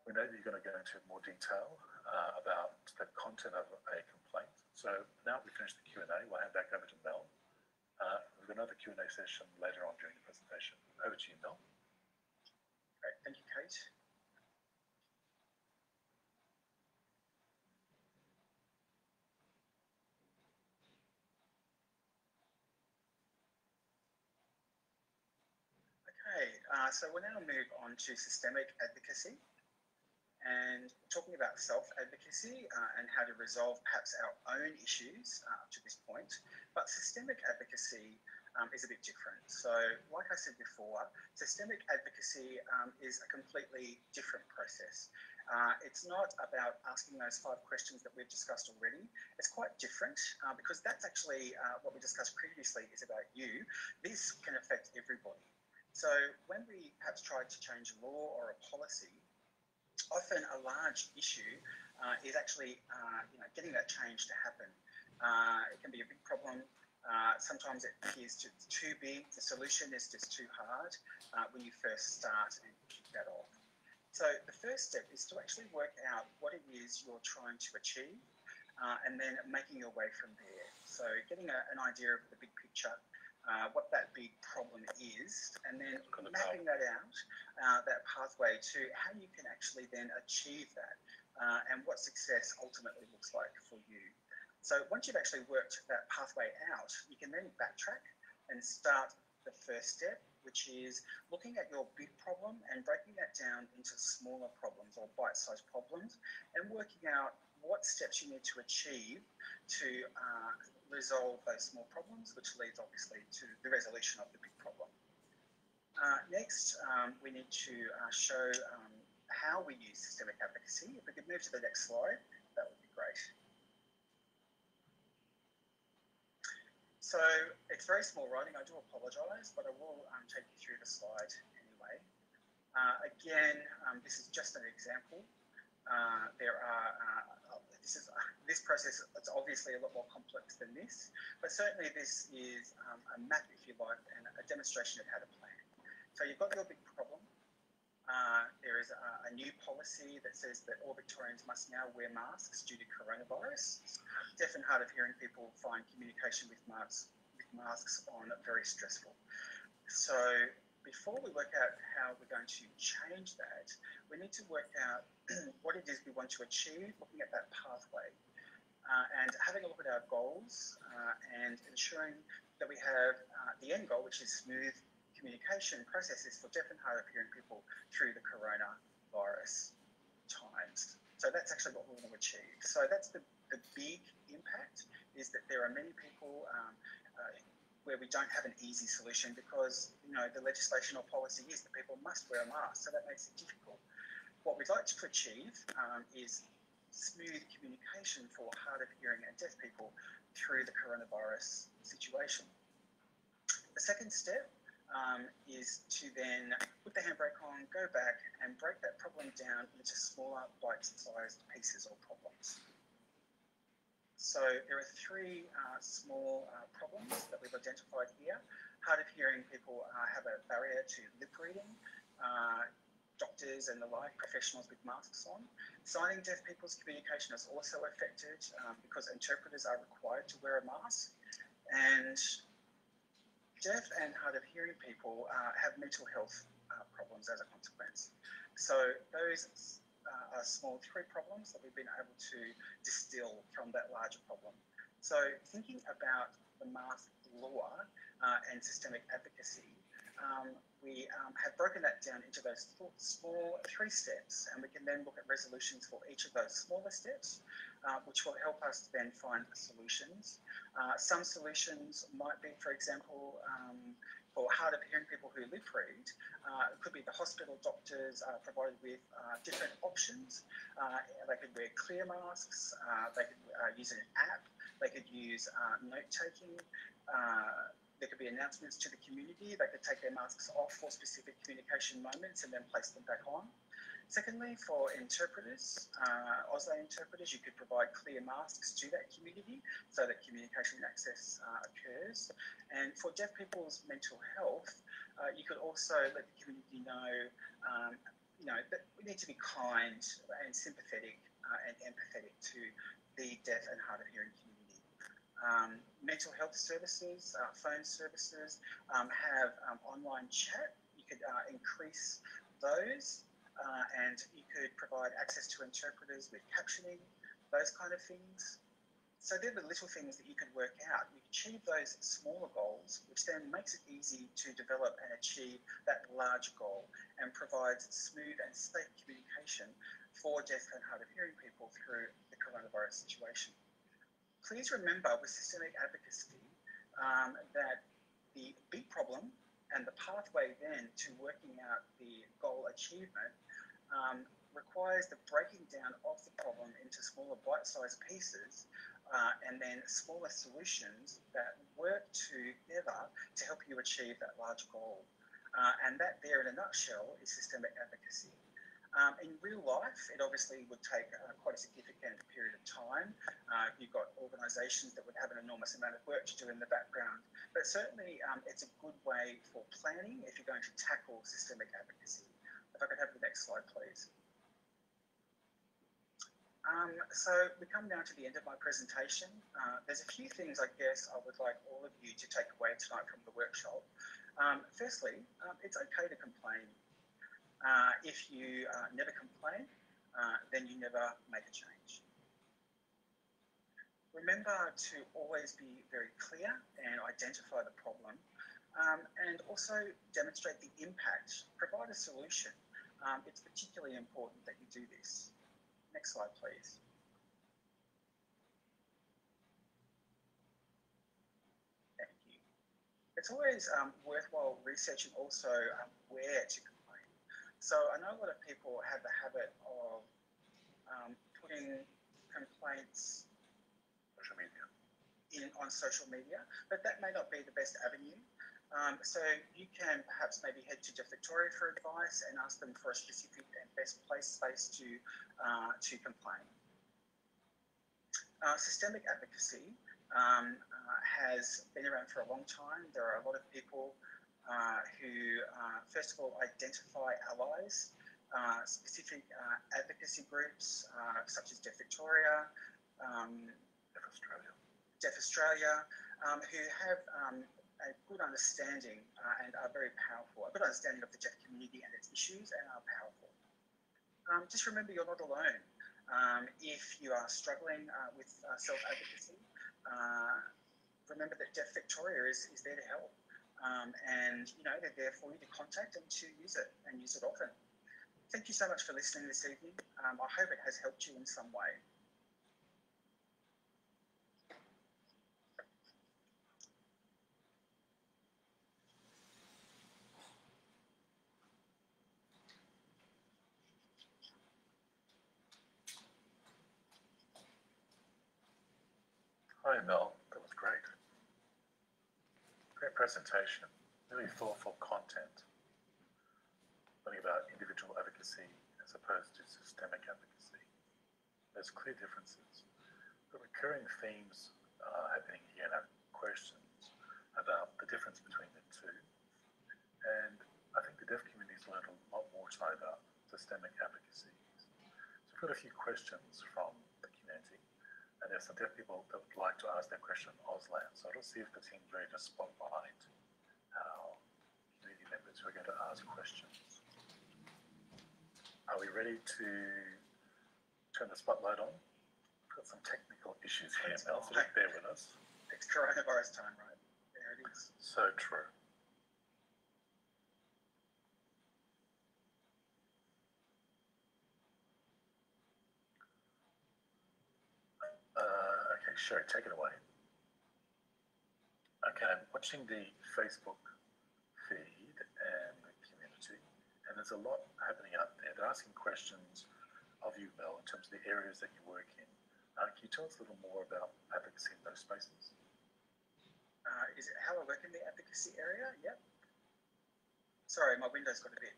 Speaker 2: we know that you're going to go into more detail uh, about the content of a complaint. So now we finish the Q&A, we'll hand back over to Mel. Uh, we've got another Q&A session later on during the presentation. Over to you, Mel.
Speaker 1: Great, thank you, Kate. Okay, uh, so we'll now move on to systemic advocacy and talking about self advocacy uh, and how to resolve perhaps our own issues uh, to this point. But systemic advocacy um, is a bit different. So, like I said before, systemic advocacy um, is a completely different process. Uh, it's not about asking those five questions that we've discussed already. It's quite different uh, because that's actually uh, what we discussed previously is about you. This can affect everybody. So, when we perhaps try to change a law or a policy, often a large issue uh, is actually uh, you know getting that change to happen. Uh, it can be a big problem. Uh, sometimes it appears to, too big. The solution is just too hard uh, when you first start and kick that off. So the first step is to actually work out what it is you're trying to achieve, uh, and then making your way from there. So getting a, an idea of the big picture, uh, what that big problem is, and then
Speaker 2: Look on the
Speaker 1: mapping that out, uh, that pathway to how you can actually then achieve that, uh, and what success ultimately looks like for you. So once you've actually worked that pathway out, you can then backtrack and start the first step, which is looking at your big problem and breaking that down into smaller problems or bite-sized problems, and working out what steps you need to achieve to uh, resolve those small problems, which leads obviously to the resolution of the big problem. Uh, next, um, we need to uh, show um, how we use systemic advocacy. If we could move to the next slide, that would be great. So it's very small writing. I do apologise, but I will um, take you through the slide anyway. Uh, again, um, this is just an example. Uh, there are uh, this is this process. It's obviously a lot more complex than this, but certainly this is um, a map, if you like, and a demonstration of how to plan. So you've got your big problem. Uh, there is a, a new policy that says that all Victorians must now wear masks due to coronavirus. Deaf and hard of hearing people find communication with masks with masks on very stressful. So before we work out how we're going to change that, we need to work out what it is we want to achieve, looking at that pathway, uh, and having a look at our goals uh, and ensuring that we have uh, the end goal, which is smooth communication processes for deaf and hard of hearing people through the coronavirus times. So that's actually what we want to achieve. So that's the, the big impact is that there are many people um, uh, where we don't have an easy solution because you know the legislation or policy is that people must wear a mask, so that makes it difficult. What we'd like to achieve um, is smooth communication for hard of hearing and deaf people through the coronavirus situation. The second step um, is to then put the handbrake on, go back and break that problem down into smaller bite-sized pieces or problems. So there are three uh, small uh, problems that we've identified here. Hard of hearing people uh, have a barrier to lip reading. Uh, doctors and the like, professionals with masks on. Signing deaf people's communication is also affected um, because interpreters are required to wear a mask. And deaf and hard of hearing people uh, have mental health uh, problems as a consequence. So those uh, are small three problems that we've been able to distill from that larger problem. So thinking about the mask law uh, and systemic advocacy, um, we um, have broken that down into those small three steps, and we can then look at resolutions for each of those smaller steps, uh, which will help us then find solutions. Uh, some solutions might be, for example, um, for hard of hearing people who lip read, uh, it could be the hospital doctors are provided with uh, different options. Uh, they could wear clear masks, uh, they could uh, use an app, they could use uh, note taking. there could be announcements to the community. They could take their masks off for specific communication moments and then place them back on. Secondly, for interpreters, uh, Auslan interpreters, you could provide clear masks to that community so that communication access uh, occurs. And for deaf people's mental health, uh, you could also let the community know, um, you know, that we need to be kind and sympathetic uh, and empathetic to the deaf and hard of hearing community. Um, mental health services, uh, phone services um, have um, online chat. You could uh, increase those uh, and you could provide access to interpreters with captioning, those kind of things. So they're the little things that you can work out. You achieve those smaller goals, which then makes it easy to develop and achieve that large goal and provides smooth and safe communication for deaf and hard of hearing people through the coronavirus situation. Please remember with systemic advocacy um, that the big problem and the pathway then to working out the goal achievement um, requires the breaking down of the problem into smaller bite-sized pieces uh, and then smaller solutions that work together to help you achieve that large goal. Uh, and that there in a nutshell is systemic advocacy. Um, in real life, it obviously would take uh, quite a significant period of time. Uh, you've got organisations that would have an enormous amount of work to do in the background, but certainly um, it's a good way for planning if you're going to tackle systemic advocacy. If I could have the next slide, please. Um, so we come now to the end of my presentation. Uh, there's a few things I guess I would like all of you to take away tonight from the workshop. Um, firstly, um, it's okay to complain. Uh, if you uh, never complain, uh, then you never make a change. Remember to always be very clear and identify the problem um, and also demonstrate the impact, provide a solution. Um, it's particularly important that you do this. Next slide, please. Thank you. It's always um, worthwhile researching also um, where to. So I know a lot of people have the habit of um, putting complaints
Speaker 2: social media.
Speaker 1: in on social media, but that may not be the best avenue. Um, so you can perhaps maybe head to Deaf Victoria for advice and ask them for a specific and best place space to, uh, to complain. Uh, systemic advocacy um, uh, has been around for a long time. There are a lot of people who, uh, first of all, identify allies, uh, specific advocacy groups such as Deaf Victoria, um,
Speaker 2: Deaf Australia,
Speaker 1: Deaf Australia um, who have um, a good understanding uh, and are very powerful, a good understanding of the deaf community and its issues and are powerful. Um, just remember you're not alone. Um, if you are struggling uh, with uh, self-advocacy, uh, remember that Deaf Victoria is, is there to help. Um, and, you know, they're there for you to contact and to use it and use it often. Thank you so much for listening this evening. Um, I hope it has helped you in some way.
Speaker 2: Hi, Mel. That was great. Great presentation. Really thoughtful content. Learning about individual advocacy as opposed to systemic advocacy. There's clear differences. The recurring themes uh, happening here in our questions about the difference between the two. And I think the deaf community's learned a lot more tonight about systemic advocacy. So we've got a few questions from the community. And there's some deaf people that would like to ask their question on Auslan. So I'll see if the team ready to spotlight our community members who are going to ask questions. Are we ready to turn the spotlight on? We've got some technical issues here, Mel, so bear with us.
Speaker 1: It's coronavirus time, right? There it is.
Speaker 2: So true. Uh, okay, Sherry, take it away. Okay, I'm watching the Facebook feed and the community, and there's a lot happening out there. They're asking questions of you, Mel, in terms of the areas that you work in. Uh, can you tell us a little more about advocacy in those spaces?
Speaker 1: Uh, is it how I work in the advocacy area? Yep. Sorry, my window's got a bit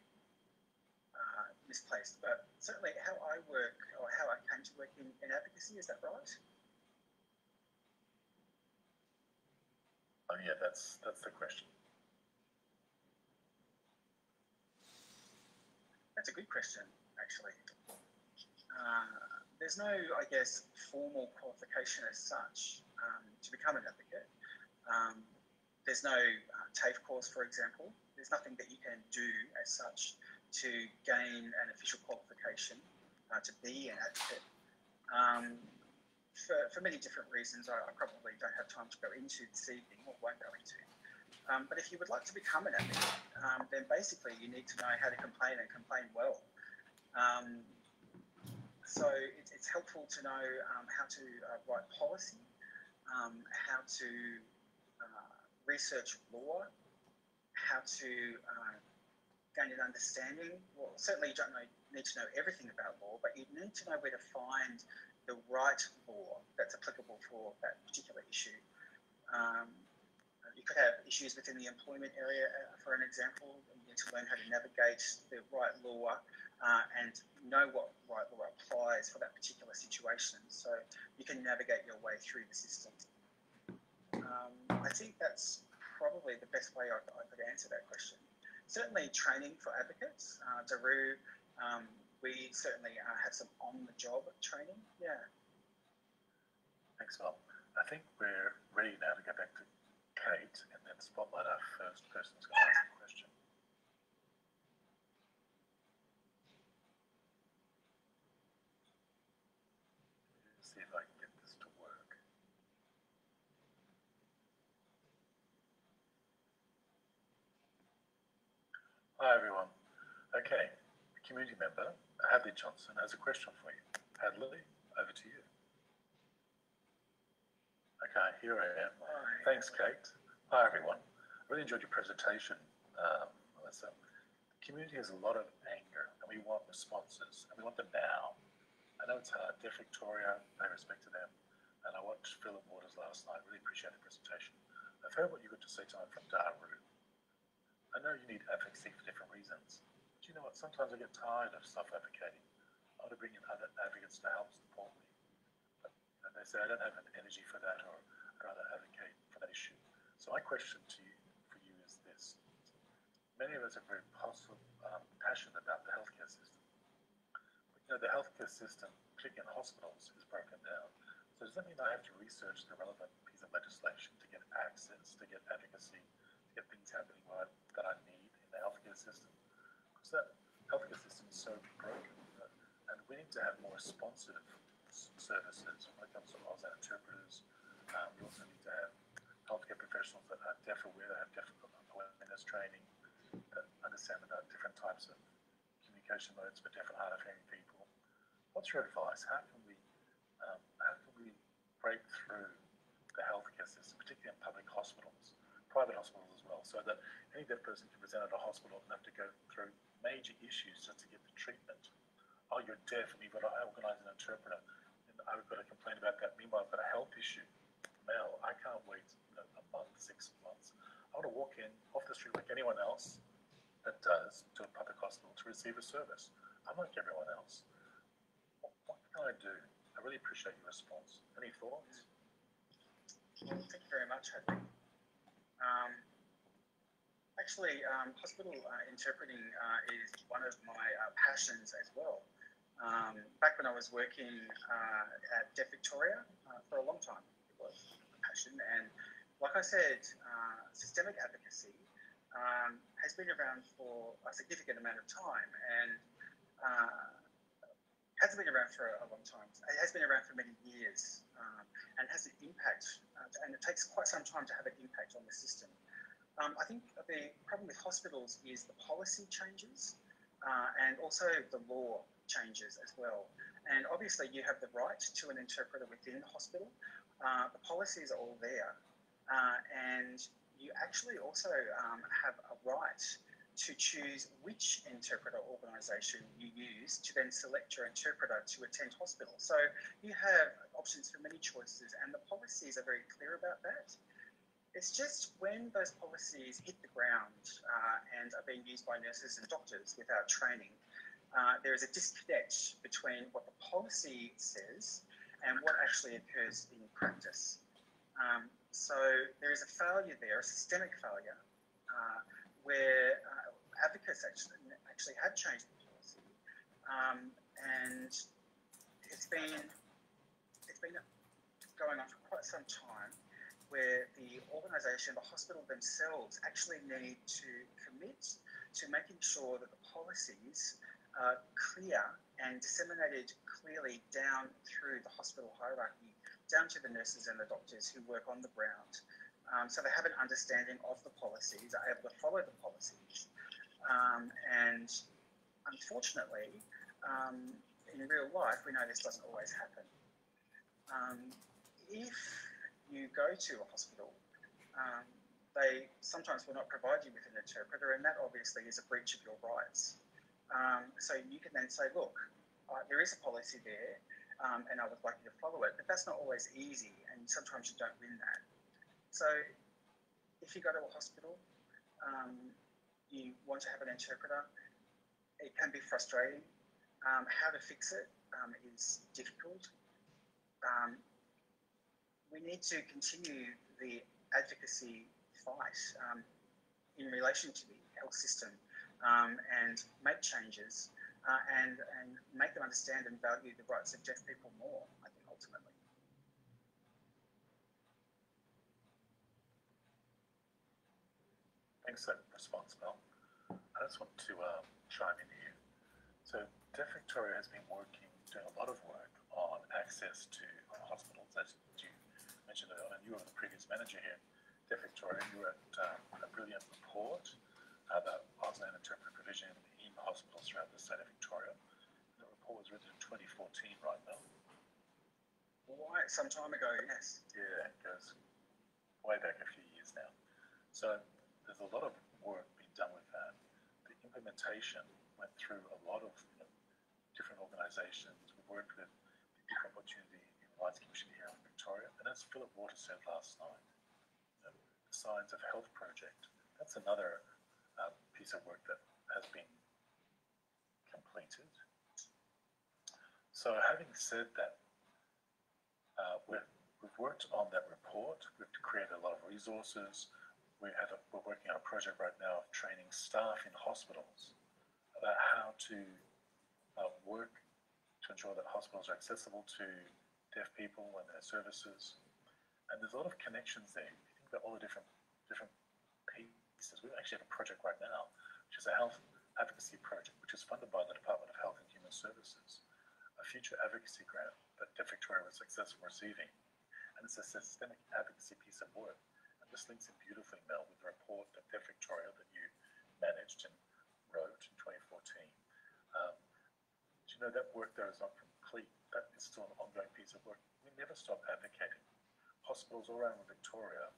Speaker 1: uh, misplaced, but certainly how I work or how I came to work in, in advocacy, is that right?
Speaker 2: Oh yeah, that's that's the question.
Speaker 1: That's a good question, actually. Uh, there's no, I guess, formal qualification as such um, to become an advocate. Um, there's no uh, TAFE course, for example. There's nothing that you can do as such to gain an official qualification uh, to be an advocate. Um, for, for many different reasons, I, I probably don't have time to go into this evening or won't go into. Um, but if you would like to become an advocate, um, then basically you need to know how to complain and complain well. Um, so it, it's helpful to know um, how to uh, write policy, um, how to uh, research law, how to uh, gain an understanding. Well, certainly you don't know, need to know everything about law, but you need to know where to find the right law that's applicable for that particular issue. Um, you could have issues within the employment area, uh, for an example. And you need to learn how to navigate the right law uh, and know what right law applies for that particular situation so you can navigate your way through the system. Um, I think that's probably the best way I, I could answer that question. Certainly, training for advocates. Uh, Daru, um, we certainly uh, have some on the job training. Yeah.
Speaker 2: Thanks, Mel. I think we're ready now to go back to Kate and then spotlight our first person who's going to ask a question. See if I can get this to work. Hi, everyone. Okay, community member, Hadley Johnson, has a question for you. Hadley, over to you. Okay, here I am.
Speaker 1: Right.
Speaker 2: Thanks, Kate. Hi, everyone. I really enjoyed your presentation, um, Melissa. The community has a lot of anger, and we want responses, and we want them now. I know it's hard. Deaf Victoria, pay respect to them. And I watched Philip Waters last night. Really appreciate the presentation. I've heard what you got to say tonight from Daru. I know you need advocacy for different reasons. But you know what? Sometimes I get tired of self advocating. I want to bring in other advocates to help support me. But you know, they say I don't have an energy for that, or I'd rather advocate for that issue. So my question to you, for you is this: Many of us are very possible, um, passionate about the healthcare system. But you know, the healthcare system, particularly in hospitals, is broken down. So does that mean I have to research the relevant piece of legislation to get access, to get advocacy, to get things happening that I need in the healthcare system? That healthcare system is so broken, uh, and we need to have more responsive services when it comes to Auslan interpreters. Um, we also need to have healthcare professionals that are deaf aware, that have deaf awareness training, that understand about different types of communication modes for deaf and hard of hearing people. What's your advice? How can we um, how can we break through the healthcare system, particularly in public hospitals, private hospitals as well, so that any deaf person can present at a hospital and have to go through major issues just to get the treatment. Oh, you're deaf and you've got to organise an interpreter. And I've got to complain about that. Meanwhile, I've got a health issue. Mel, I can't wait you know, a month, six months. I want to walk in off the street like anyone else that does to a public hospital to receive a service. I'm like everyone else. What, what can I do? I really appreciate your response. Any thoughts?
Speaker 1: Well, thank you very much, Hadley. Um, actually, um, hospital uh, interpreting uh, is one of my uh, passions as well. Um, back when I was working uh, at Deaf Victoria uh, for a long time, it was a passion. And like I said, uh, systemic advocacy um, has been around for a significant amount of time and hasn't been around for a long time. It has been around for many years um, and has an impact, and it takes quite some time to have an impact on the system. Um, I think the problem with hospitals is the policy changes uh, and also the law changes as well. And obviously, you have the right to an interpreter within the hospital. Uh, the policies are all there, uh, and you actually also um, have a right to choose which interpreter organisation you use to then select your interpreter to attend hospital. So you have options for many choices, and the policies are very clear about that. It's just when those policies hit the ground uh, and are being used by nurses and doctors without training, uh, there is a disconnect between what the policy says and what actually occurs in practice. Um, so there is a failure there, a systemic failure, uh, where uh, advocates actually actually changed the policy, um, and it's been it's been going on for quite some time, where the organisation, the hospital themselves, actually need to commit to making sure that the policies are clear and disseminated clearly down through the hospital hierarchy, down to the nurses and the doctors who work on the ground. Um, so they have an understanding of the policies, are able to follow the policies. Um, and unfortunately, um, in real life, we know this doesn't always happen. Um, if you go to a hospital, um, they sometimes will not provide you with an interpreter, and that obviously is a breach of your rights. Um, so you can then say, look, uh, there is a policy there, and I would like you to follow it, but that's not always easy, and sometimes you don't win that. So if you go to a hospital, um, you want to have an interpreter, it can be frustrating. Um, how to fix it um, is difficult. We need to continue the advocacy fight um, in relation to the health system um, and make changes uh, and, and make them understand and value the rights of deaf people more, I think, ultimately.
Speaker 2: Thanks for that response, Mel. I just want to um, chime in here. So, Deaf Victoria has been working, doing a lot of work on access to hospitals, as mentioned earlier, you were the previous manager here, Deaf Victoria. You wrote um, a brilliant report about Auslan interpreter provision in hospitals throughout the state of Victoria. The report was written in 2014, right, Mel?
Speaker 1: Right, some time ago, yes.
Speaker 2: Yeah, it goes way back a few years now. So there's a lot of work being done with that. The implementation went through a lot of you know, different organisations. We worked with the Equal Opportunity Human Rights Commission here in Victoria, and as Philip Water said last night, know, the Signs of Health project. That's another uh, piece of work that has been completed. So, having said that, uh, we've, we've worked on that report. We've created a lot of resources we have a, we're working on a project right now of training staff in hospitals about how to uh, work to ensure that hospitals are accessible to deaf people and their services. And there's a lot of connections there. You think about all the different different pieces, we actually have a project right now, which is a health advocacy project, which is funded by the Department of Health and Human Services, a future advocacy grant that Deaf Victoria was successful receiving. And it's a systemic advocacy piece of work And this links in beautifully, Mel, with the report that Deaf Victoria that you managed and wrote in 2014. Um, do you know that work there is not complete? Is still an ongoing piece of work. We never stop advocating. Hospitals all around Victoria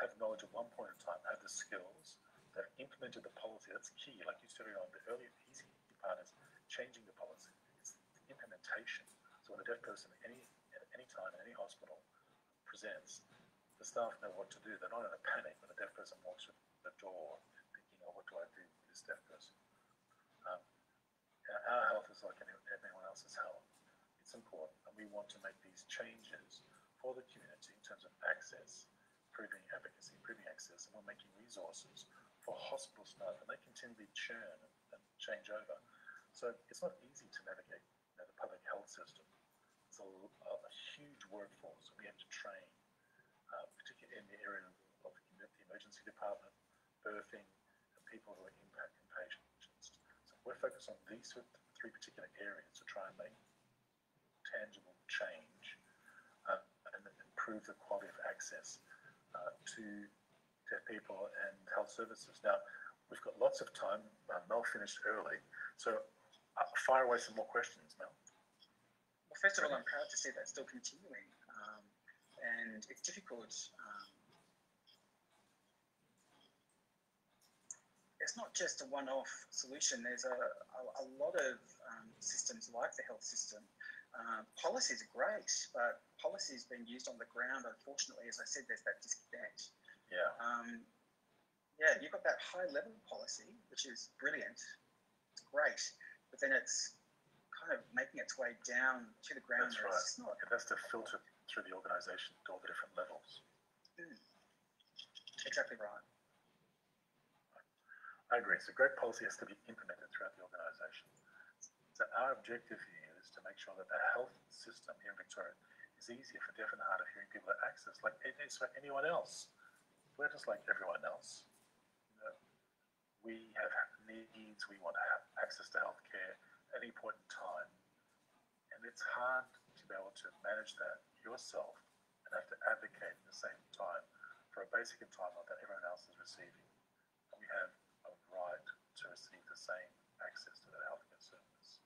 Speaker 2: have knowledge at one point in time, have the skills, they've implemented the policy. That's key. Like you said earlier on, the early easy part is changing the policy. It's the implementation. So when a deaf person any at any time in any hospital presents, the staff know what to do. They're not in a panic when a deaf person walks through the door thinking, oh, what do I do with this deaf person? Um, our health is like anyone else's health. It's important, and we want to make these changes for the community in terms of access, improving advocacy, improving access, and we're making resources for hospital staff, and they continually churn and change over. So it's not easy to navigate you know, the public health system. It's a, a, huge workforce. We have to train, uh, particularly in the area of the, the emergency department, birthing, and people who are impacting patients. So we're focused on these three particular areas to try and make tangible change uh, and improve the quality of access uh, to deaf people and health services. Now, we've got lots of time. Uh, Mel finished early, so uh, fire away some more questions, Mel.
Speaker 1: Well, first of all, I'm proud to see that still continuing, um, and it's difficult. Um, it's not just a one-off solution. There's a, a, a lot of um, systems like the health system. Uh, policies are great, but policies being used on the ground, unfortunately, as I said, there's that disconnect.
Speaker 2: Yeah.
Speaker 1: Um, yeah, you've got that high level policy, which is brilliant. It's great, but then it's kind of making its way down to the ground.
Speaker 2: That's right. It's Not... It has to filter through the organisation to all the different levels.
Speaker 1: Mm. Exactly right.
Speaker 2: I agree. So great policy has to be implemented throughout the organisation. So our objective here is to make sure that the health system here in Victoria is easier for deaf and hard of hearing people to access, like it is for anyone else. We're just like everyone else. You know, we have needs. We want to have access to healthcare at any point in time, and it's hard to be able to manage that yourself and have to advocate at the same time for a basic entitlement that everyone else is receiving. And we have a right to receive the same access to that healthcare service.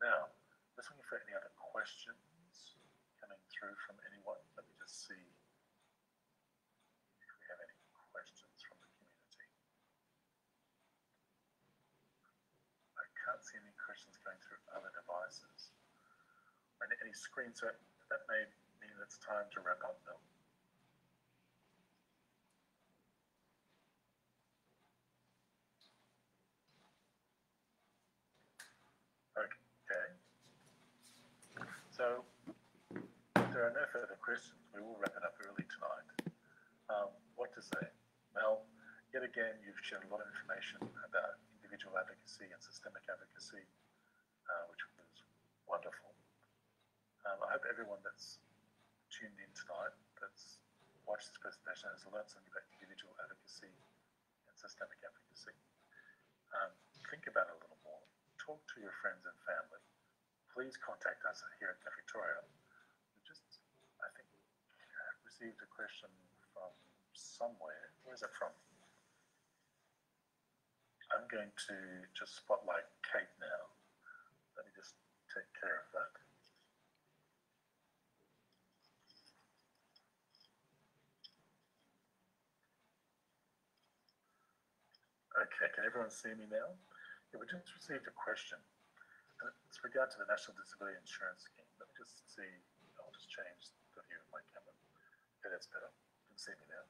Speaker 2: Now, just looking for any other questions coming through from anyone. Let me just see if we have any questions from the community. I can't see any questions going through other devices. Any, screens, so that may mean it's time to wrap up now. So, if there are no further questions, we will wrap it up early tonight. Um, what to say? Mel, yet again, you've shared a lot of information about individual advocacy and systemic advocacy, uh, which was wonderful. Um, I hope everyone that's tuned in tonight, that's watched this presentation, has learned something about individual advocacy and systemic advocacy. Um, think about it a little more. Talk to your friends and family please contact us here at Victoria. We just, I think, received a question from somewhere. Where is it from? I'm going to just spotlight Kate now. Let me just take care of that. Okay, can everyone see me now? Yeah, we just received a question. It's regard to the National Disability Insurance Scheme. Let me just see. I'll just change the view of my camera. Okay, that's better. You can see me now.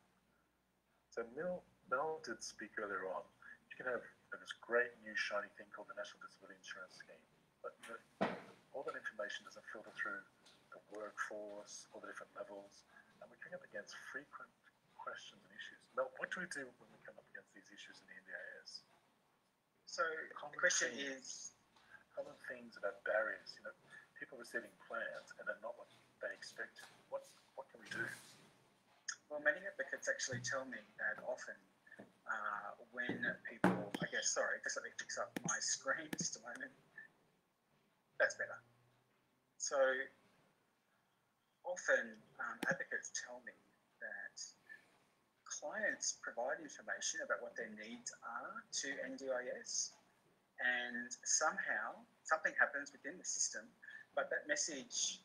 Speaker 2: So Mel, Mel did speak earlier on. You can have this great new shiny thing called the National Disability Insurance Scheme, but the, all that information doesn't filter through the workforce, all the different levels, and we come up against frequent questions and issues. Mel, what do we do when we come up against these issues in the NDIS?
Speaker 1: So the question is
Speaker 2: other things about barriers, you know, people receiving plans and they're not what they expect. What, what can we do?
Speaker 1: Well, many advocates actually tell me that often uh, when people, I guess, sorry, just let me fix up my screen just a moment. That's better. So often um, advocates tell me that clients provide information about what their needs are to NDIS and somehow something happens within the system, but that message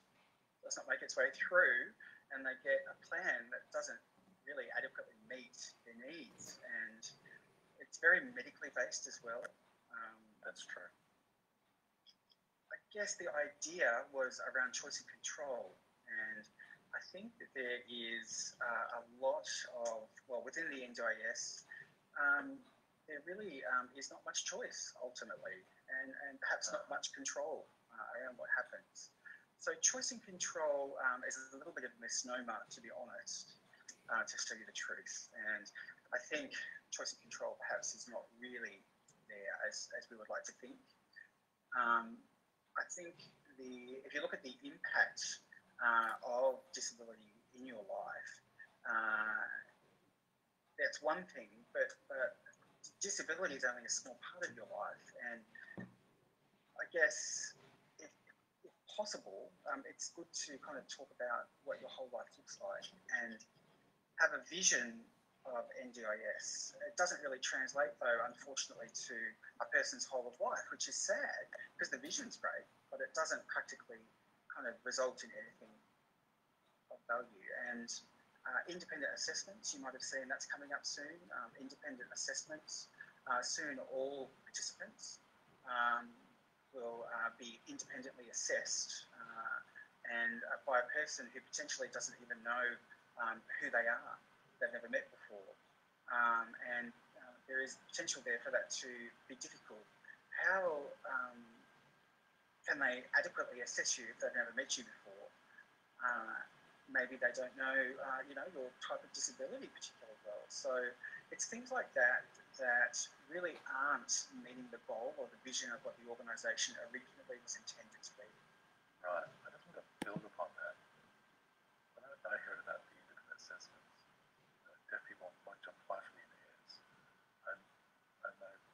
Speaker 1: does not make its way through, and they get a plan that doesn't really adequately meet their needs, and it's very medically based as well. Um,
Speaker 2: That's true.
Speaker 1: I guess the idea was around choice and control, and I think that there is uh, a lot of, well, within the NDIS, um, there really um, is not much choice ultimately, and, and perhaps not much control uh, around what happens. So, choice and control um, is a little bit of a misnomer, to be honest, uh, to tell you the truth. And I think choice and control perhaps is not really there as, as we would like to think. Um, I think the if you look at the impact uh, of disability in your life, uh, that's one thing, but, but disability is only a small part of your life. And I guess, possible, um, it's good to kind of talk about what your whole life looks like and have a vision of NDIS. It doesn't really translate, though, unfortunately, to a person's whole of life, which is sad because the vision's great, but it doesn't practically kind of result in anything of value. And uh, independent assessments, you might have seen that's coming up soon. Um, independent assessments, uh, soon all participants um, will uh, be independently assessed uh, and uh, by a person who potentially doesn't even know um, who they are they've never met before. Um, and uh, there is potential there for that to be difficult. How um, can they adequately assess you if they've never met you before? Uh, maybe they don't know, uh, you know, your type of disability particularly well. So it's things like that that really aren't meeting the goal or the vision of what the organisation originally was intended to be.
Speaker 2: Right. I just want to build upon that. When I, I heard about the independent assessments, uh, deaf people want to apply for the NDIS. And, I,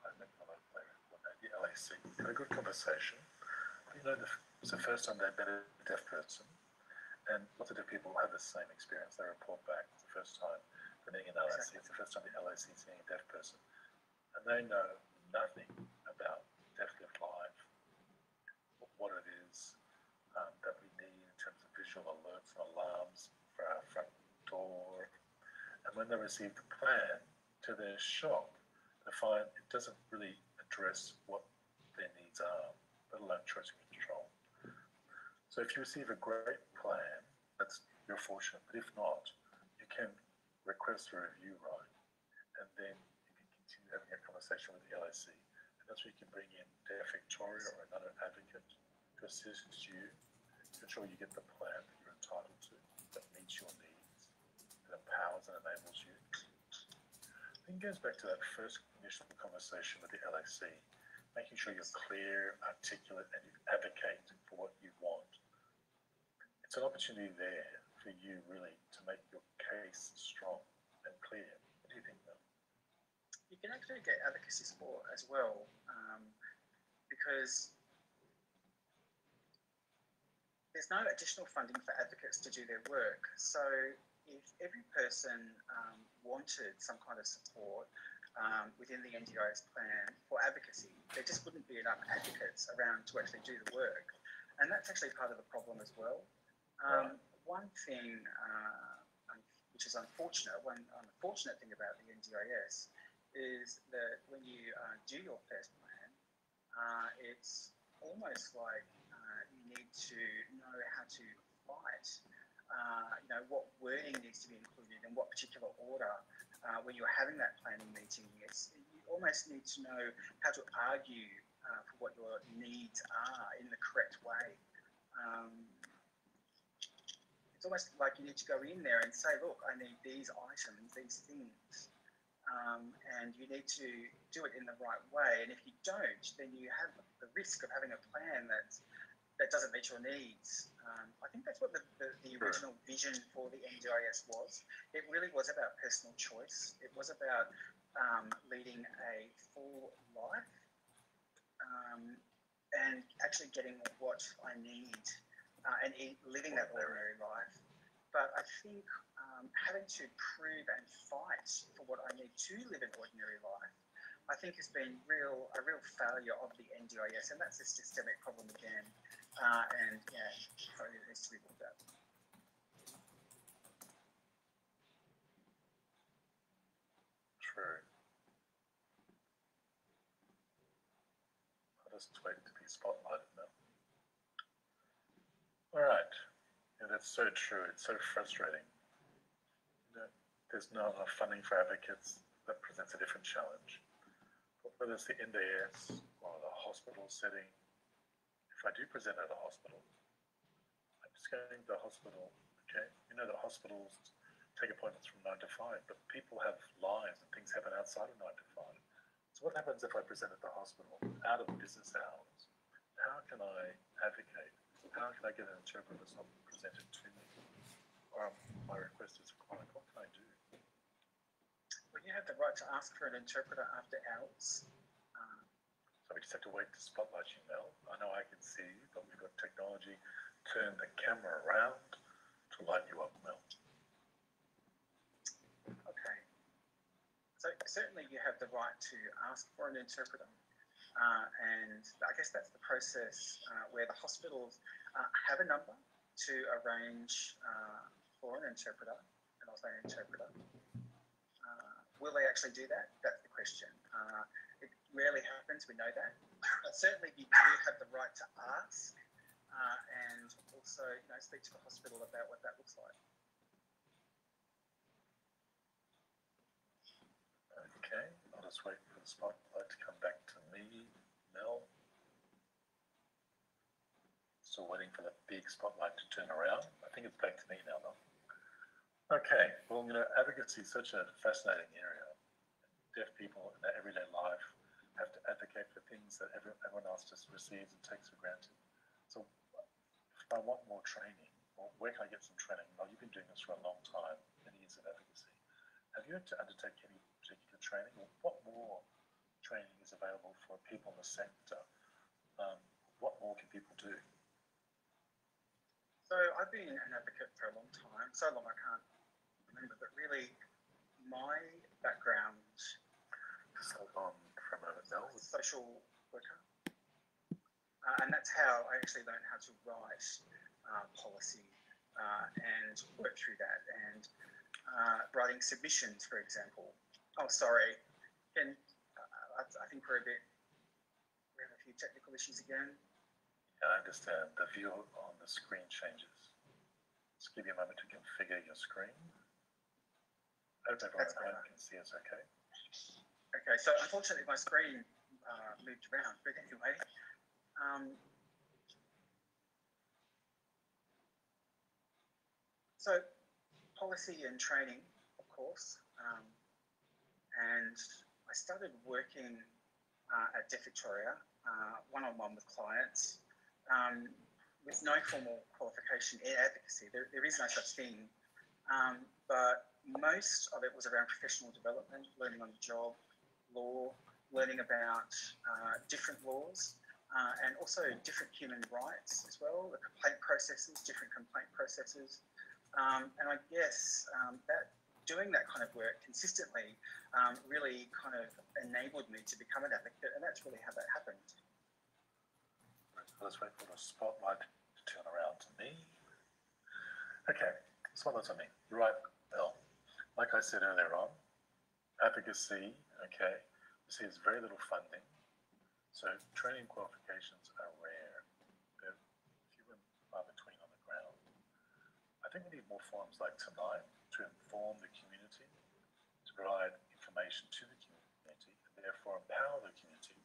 Speaker 2: I met my local area coordinator, the LAC, had a good conversation. You know, the, it was the first time they'd met a deaf person, and lots of deaf people have the same experience. They report back the first time an LAC,
Speaker 1: Exactly.
Speaker 2: it's the first time the LAC is seeing a deaf person, and they know nothing about Deaf Lift Live, what it is, um, that we need in terms of visual alerts and alarms for our front door. And when they receive the plan, to their shock, they find it doesn't really address what their needs are, let alone choice and control. So if you receive a great plan, that's your fortune. But if not, you can request a review right, and then you can continue having a conversation with the LAC. And that's where you can bring in Deaf Victoria or another advocate to assist you to ensure you get the plan that you're entitled to, that meets your needs, that empowers and enables you. It goes back to that first initial conversation with the LAC, making sure you're clear, articulate, and you advocate for what you want. It's an opportunity there for you really to make your case strong and clear. What do you think, Mel?
Speaker 1: You can actually get advocacy support as well um, because there's no additional funding for advocates to do their work. So if every person um, wanted some kind of support um, within the NDIS plan for advocacy, there just wouldn't be enough advocates around to actually do the work. And that's actually part of the problem as well. Um, One thing uh, which is unfortunate, one unfortunate thing about the NDIS is that when you uh, do your first plan, uh, it's almost like uh, you need to know how to fight. Uh, you know what wording needs to be included in what particular order uh, when you're having that planning meeting. It's you almost need to know how to argue for what your needs are in the correct way. Um, it's almost like you need to go in there and say, look, I need these items, these things. Um, and you need to do it in the right way. And if you don't, then you have the risk of having a plan that that doesn't meet your needs. Um, I think that's what the, the, the
Speaker 2: Sure.
Speaker 1: original vision for the NDIS was. It really was about personal choice. It was about um, leading a full life um, and actually getting what I need uh, and living that ordinary life. But I think um, having to prove and fight for what I need to live an ordinary life, I think has been real a real failure of the NDIS, and that's a systemic problem again. Uh, and yeah, probably needs to be looked at.
Speaker 2: True. I'll just wait to be spotlighted. All right. Other That's so true. It's so frustrating. You know, there's not enough funding for advocates. That presents a different challenge. But whether it's the NDS or the hospital setting, if I do present at a hospital, I'm just going to the hospital, okay? You know that hospitals take appointments from nine to five, but people have lives and things happen outside of nine to five. So what happens if I present at the hospital out of business hours? How can I advocate? How can I get an interpreter that's not presented to me? Or my request is client, what can I do?
Speaker 1: Well, you have the right to ask for an interpreter after hours. Uh,
Speaker 2: So we just have to wait to spotlight you, Mel. I know I can see you, but we've got technology. Turn the camera around to light you up, Mel.
Speaker 1: okay. So certainly you have the right to ask for an interpreter. Uh, and I guess that's the process uh, where the hospitals uh, have a number to arrange uh, for an interpreter, I'll interpreter. Uh, will they actually do that? That's the question. Uh, it rarely happens, we know that. But certainly you do have the right to ask and also you know, speak to the hospital about what that looks like.
Speaker 2: Okay, I'll just wait for the spotlight to come back Mel. Still waiting for the big spotlight to turn around. I think it's back to me now, Mel. Okay, well, you know, advocacy is such a fascinating area. Deaf people in their everyday life have to advocate for things that everyone else just receives and takes for granted. So, if I want more training, well, where can I get some training? Well, you've been doing this for a long time, many years of advocacy. Have you had to undertake any particular training, or what more training is available for people in the sector? Um, what more can people do?
Speaker 1: So I've been an advocate for a long time, so long I can't remember, but really my background
Speaker 2: hold on for a moment,
Speaker 1: social worker. Uh, and that's how I actually learned how to write uh, policy uh, and work through that. And uh, writing submissions, for example. Oh, sorry. Can, I, I think we're a bit, we have a few technical issues again.
Speaker 2: Yeah, I understand. The view on the screen changes. Just give you a moment to configure your screen. I hope everyone can see us okay.
Speaker 1: Okay, so unfortunately my screen uh, moved around, but anyway. Um, so policy and training, of course, um, and I started working uh, at Deaf Victoria, uh, one-on-one with clients, um, with no formal qualification in advocacy. There, there is no such thing, um, but most of it was around professional development, learning on the job, law, learning about uh, different laws, uh, and also different human rights as well, the complaint processes, different complaint processes. Um, and I guess um, that doing that kind of work consistently um, really kind of enabled me to become an advocate, and that's really how that happened.
Speaker 2: Let's wait for the spotlight to turn around to me. Okay, spotlight's on me. You're right, Bill. Like I said earlier on, advocacy, okay, receives very little funding. So training qualifications are rare. They're few and far between on the ground. I think we need more forums like tonight to inform the community, to provide information to the community, and therefore empower the community.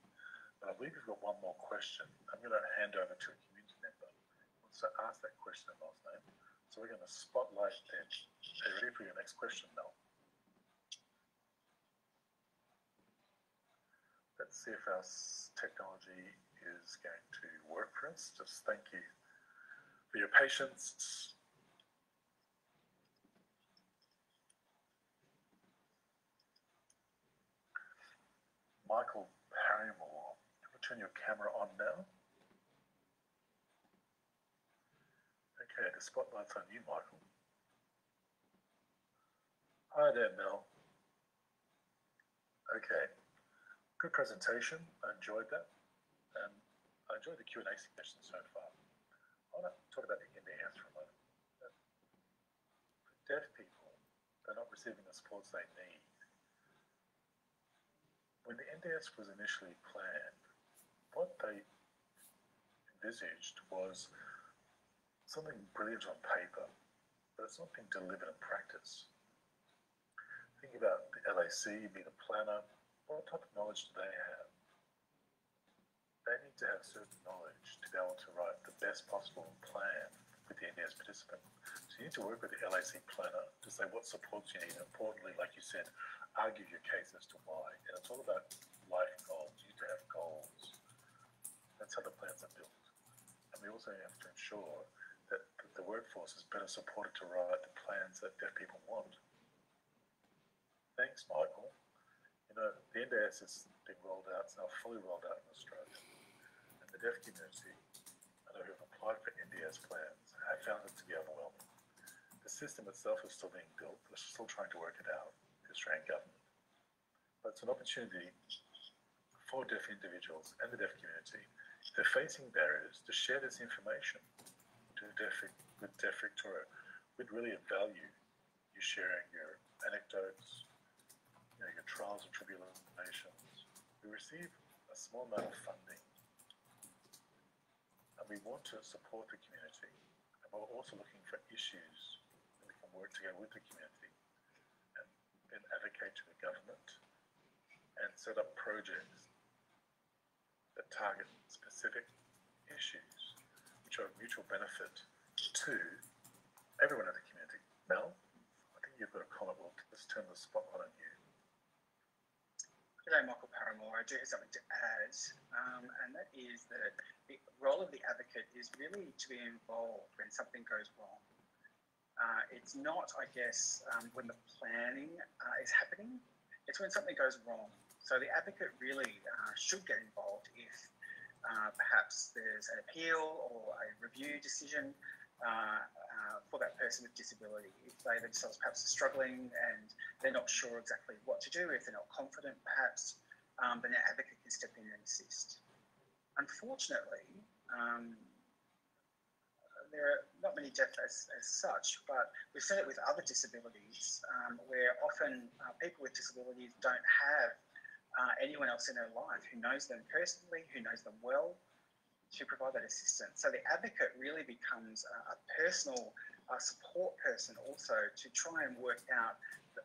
Speaker 2: But I believe we've got one more question. I'm going to hand over to a community member who wants to ask that question in name. So we're going to spotlight them. Are you ready for your next question, Mel? Let's see if our technology is going to work for us. Just thank you for your patience. Michael Barrymore, can you turn your camera on now? Okay, the spotlight's on you, Michael. Hi there, Mel. Okay, good presentation. I enjoyed that, and I enjoyed the Q and A session so far. I want to talk about the NDS for a moment. For deaf people, they're not receiving the supports they need. When the NDS was initially planned, what they envisaged was something brilliant on paper, but it's not being delivered in practice. Think about the LAC, being a planner, what type of knowledge do they have? They need to have certain knowledge to be able to write the best possible plan with the NDS participant. So you need to work with the LAC planner to say what supports you need. Importantly, like you said, argue your case as to why. And it's all about life goals. You need to have goals. That's how the plans are built. And we also have to ensure that the workforce is better supported to write the plans that deaf people want. Thanks, Michael. You know, the NDS is being rolled out, it's now fully rolled out in Australia. And the deaf community, I know who've applied for NDS plans, have found it to be overwhelming. System itself is still being built, they're still trying to work it out, the Australian government. But it's an opportunity for deaf individuals and the deaf community, they're facing barriers, to share this information to deaf, with Deaf Victoria. We'd really value you sharing your anecdotes, you know, your trials and tribulations. We receive a small amount of funding, and we want to support the community. And we're also looking for issues work together with the community and then advocate to the government and set up projects that target specific issues which are of mutual benefit to everyone in the community. Mel, I think you've got a comment. Well, let's turn the spotlight on you.
Speaker 1: G'day, Michael Paramore. I do have something to add, um, and that is that the role of the advocate is really to be involved when something goes wrong. Uh, it's not, I guess, um, when the planning uh, is happening, it's when something goes wrong. So the advocate really uh, should get involved if uh, perhaps there's an appeal or a review decision uh, uh, for that person with disability. If they themselves perhaps are struggling and they're not sure exactly what to do, if they're not confident perhaps, um, then an advocate can step in and assist. Unfortunately, um, there are not many deaf as, as, such, but we've seen it with other disabilities um, where often uh, people with disabilities don't have uh, anyone else in their life who knows them personally, who knows them well, to provide that assistance. So the advocate really becomes a, a personal uh, support person also to try and work out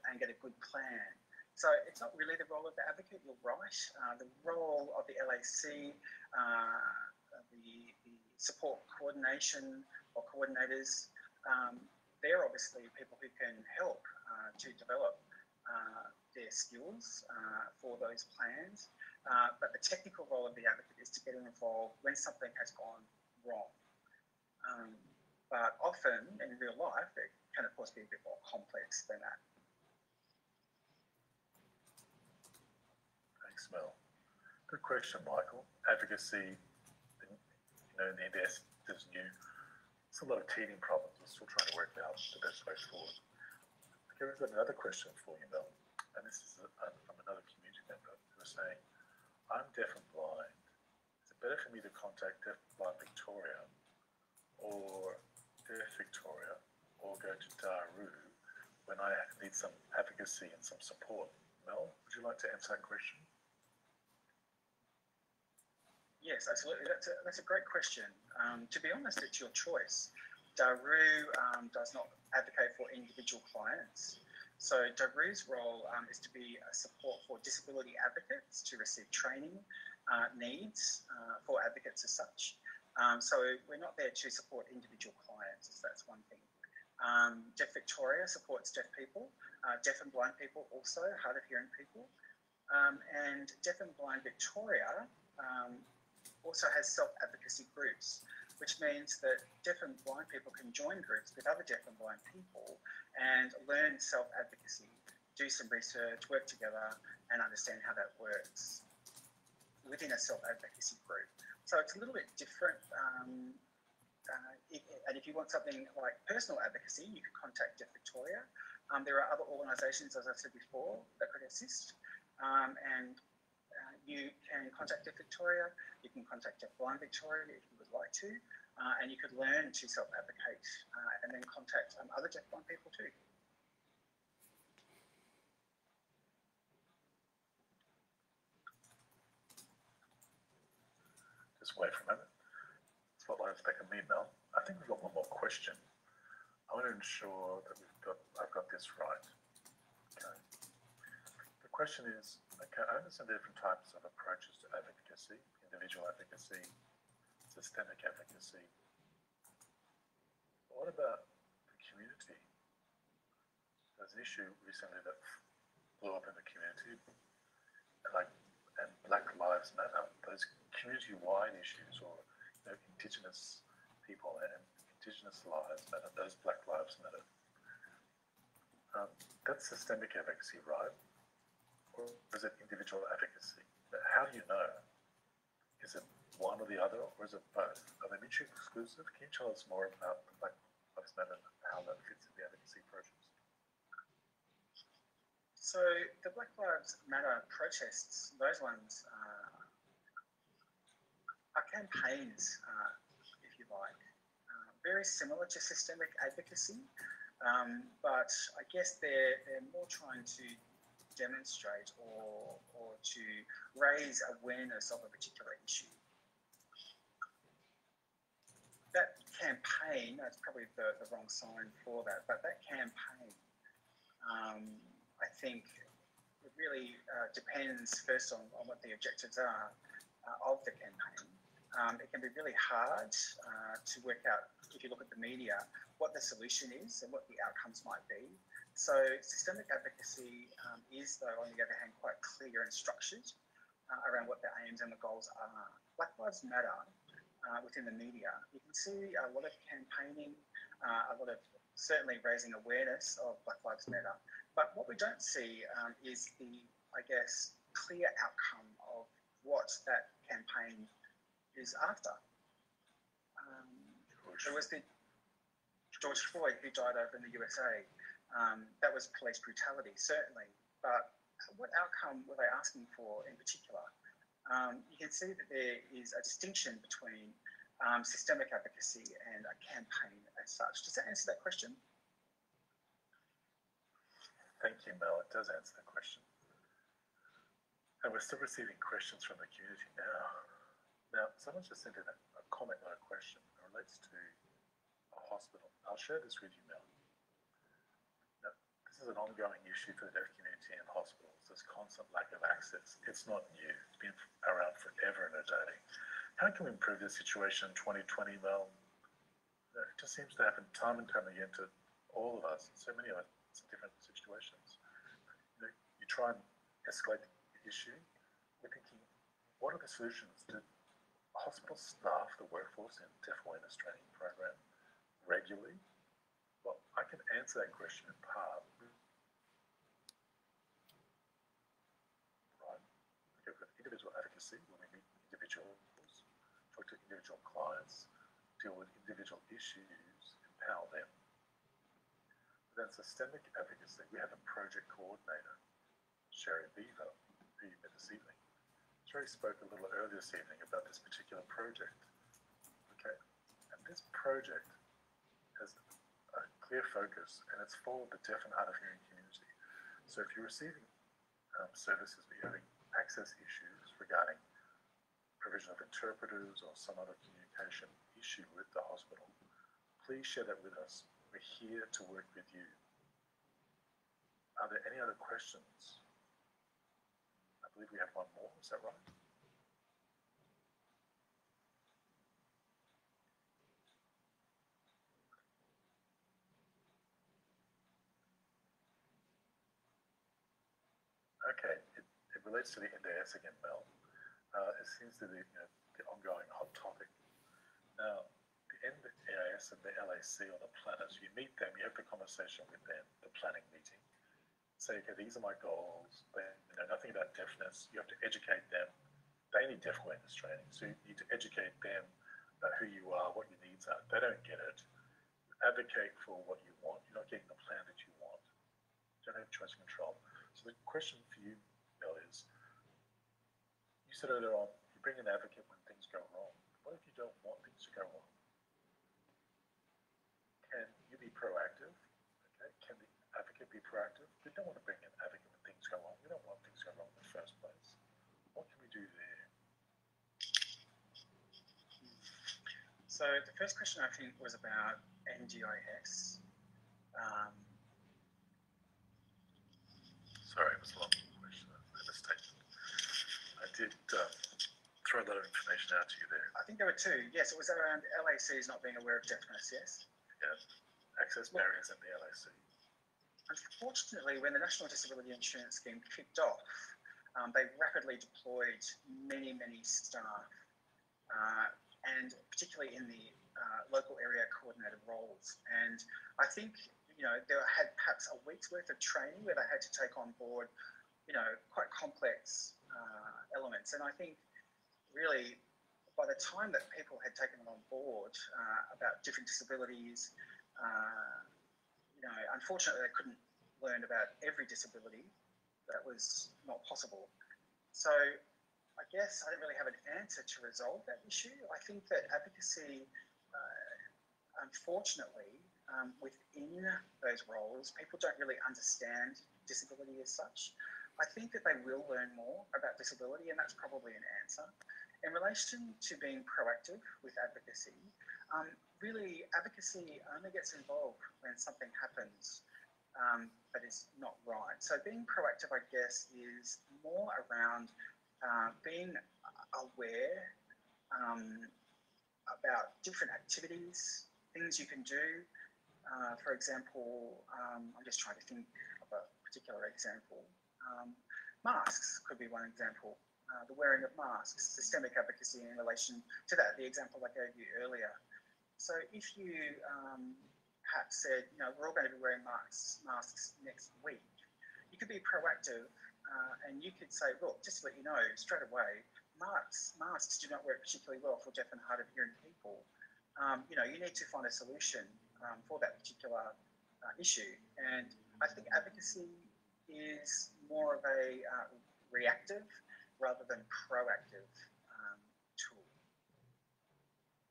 Speaker 1: and get a good plan. So it's not really the role of the advocate, you're right. Uh, the role of the LAC, uh, the, the, support coordination or coordinators, um, they're obviously people who can help uh, to develop uh, their skills uh, for those plans. Uh, but the technical role of the advocate is to get involved when something has gone wrong. Um, but often in real life, it can of course be a bit more complex than that.
Speaker 2: Thanks, Mel. Good question, Michael. Advocacy, you know, in the NDS, there's new. It's a lot of teething problems. We're still trying to work out the best way forward. Here is another question for you, Mel, and this is a, from another community member who is saying, I'm deaf and blind. Is it better for me to contact Deaf Blind Victoria or Deaf Victoria or go to Daru when I need some advocacy and some support? Mel, would you like to answer that question?
Speaker 1: Yes, absolutely. That's a, that's a great question. Um, to be honest, it's your choice. Daru um, does not advocate for individual clients. So Daru's role um, is to be a support for disability advocates to receive training uh, needs uh, for advocates as such. Um, so we're not there to support individual clients, that's one thing. Um, deaf Victoria supports deaf people, uh, deaf and blind people also, hard of hearing people. Um, and Deaf and Blind Victoria also has self-advocacy groups which means that deaf and blind people can join groups with other deaf and blind people and learn self advocacy, do some research, work together, and understand how that works within a self advocacy group. So it's a little bit different. Um, uh, if, and if you want something like personal advocacy, you can contact Deaf Victoria. Um, there are other organisations, as I said before, that could assist. Um, and you can contact Deaf Victoria, you can contact Deaf Blind Victoria if you would like to, uh, and you could learn to self-advocate uh, and then contact um, other deaf blind people too.
Speaker 2: Just wait for a minute. Spotlight's back on me, Mel. I think we've got one more question. question. I want to ensure that we've got, I've got this right. Okay. The question is, okay, I understand the different types of approaches to advocacy, individual advocacy, systemic advocacy. What about the community? There's an issue recently that blew up in the community, like and Black Lives Matter, those community-wide issues, or you know, Indigenous people and Indigenous lives matter, those Black Lives Matter. Um, that's systemic advocacy, right? Or is it individual advocacy? How do you know? Is it one or the other, or is it both? Are they mutually exclusive? Can you tell us more about the Black Lives Matter and how that fits in the advocacy process?
Speaker 1: So the Black Lives Matter protests, those ones uh, are campaigns, uh, if you like, uh, very similar to systemic advocacy, um, but I guess they're, they're more trying to demonstrate or, or to raise awareness of a particular issue. That campaign, that's probably the, the wrong sign for that, but that campaign um, I think it really uh, depends first on, on what the objectives are uh, of the campaign. Um, it can be really hard uh, to work out, if you look at the media, what the solution is and what the outcomes might be. So, systemic advocacy um, is, though, on the other hand, quite clear and structured uh, around what the aims and the goals are. Black Lives Matter uh, within the media, you can see a lot of campaigning, uh, a lot of certainly raising awareness of Black Lives Matter. But what we don't see um, is the, I guess, clear outcome of what that campaign is after. Um, there was the George Floyd who died over in the USA. Um, that was police brutality, certainly. But what outcome were they asking for in particular? Um, you can see that there is a distinction between um, systemic advocacy and a campaign as such. Does that answer that question?
Speaker 2: Thank you, Mel. It does answer the question. And we're still receiving questions from the community now. Now, someone just sent in a, a comment, not a question. It relates to a hospital. I'll share this with you, Mel. This is an ongoing issue for the deaf community and hospitals. This constant lack of access. It's not new. It's been around forever and a day. How can we improve this situation in 2020, Well, It just seems to happen time and time again to all of us, so many of us different situations. You, know, you try and escalate the issue. We're thinking, what are the solutions? Do hospital staff the workforce in deaf awareness training program regularly? Well, I can answer that question in part. Right. Okay, with individual advocacy, when we meet individuals, talk to individual clients, deal with individual issues, empower them then systemic advocacy, we have a project coordinator, Sherry Beaver, who you met this evening. Sherry spoke a little earlier this evening about this particular project. Okay, and this project has a clear focus and it's for the deaf and hard of hearing community. So if you're receiving um, services but you're having access issues regarding provision of interpreters or some other communication issue with the hospital, please share that with us we're here to work with you. Are there any other questions? I believe we have one more, is that right? Okay, it, it relates to the NDIS again, Mel. Uh, it seems to be you know, the ongoing hot topic. Now, the NDIS and the LAC or the planners, you meet them, you have the conversation with them, the planning meeting. Say, okay, these are my goals. They know nothing about deafness. You have to educate them. They need deaf awareness training, so you need to educate them about who you are, what your needs are. They don't get it. Advocate for what you want. You're not getting the plan that you want. You don't have choice and control. So the question for you, Bill, is you said earlier on, you bring an advocate when things go wrong. What if you don't want things to go wrong? can you be proactive? Okay, can the advocate be proactive? We don't want to bring an advocate when things go wrong. We don't want things to go wrong in the first place. What can we do there?
Speaker 1: So the first question I think was about NDIS. Um,
Speaker 2: Sorry, it was a long question. I mistake. I did um, throw a lot of information out to you there.
Speaker 1: I think there were two. Yes, it was around LACs not being aware of deafness. Yes. Yeah.
Speaker 2: Access barriers at the LAC.
Speaker 1: Unfortunately, when the National Disability Insurance Scheme kicked off, um, they rapidly deployed many, many staff, uh, and particularly in the uh, local area coordinated roles. And I think you know they had perhaps a week's worth of training where they had to take on board, you know, quite complex uh, elements. And I think really by the time that people had taken on board uh, about different disabilities, uh, you know, unfortunately they couldn't learn about every disability. That was not possible. So I guess I don't really have an answer to resolve that issue. I think that advocacy, uh, unfortunately, um, within those roles, people don't really understand disability as such. I think that they will learn more about disability, and that's probably an answer. In relation to being proactive with advocacy, um, really advocacy only gets involved when something happens um, that is not right. So being proactive, I guess, is more around uh, being aware um, about different activities, things you can do. Uh, for example, um, I'm just trying to think of a particular example. Um, masks could be one example. Uh, the wearing of masks, systemic advocacy in relation to that, the example I gave you earlier. So if you um, perhaps said, you know, we're all going to be wearing masks, masks next week, you could be proactive uh, and you could say, look, just to let you know straight away, masks, masks do not work particularly well for deaf and hard of hearing people. Um, you know, you need to find a solution um, for that particular uh, issue. And I think advocacy is more of a uh, reactive rather than proactive um, tool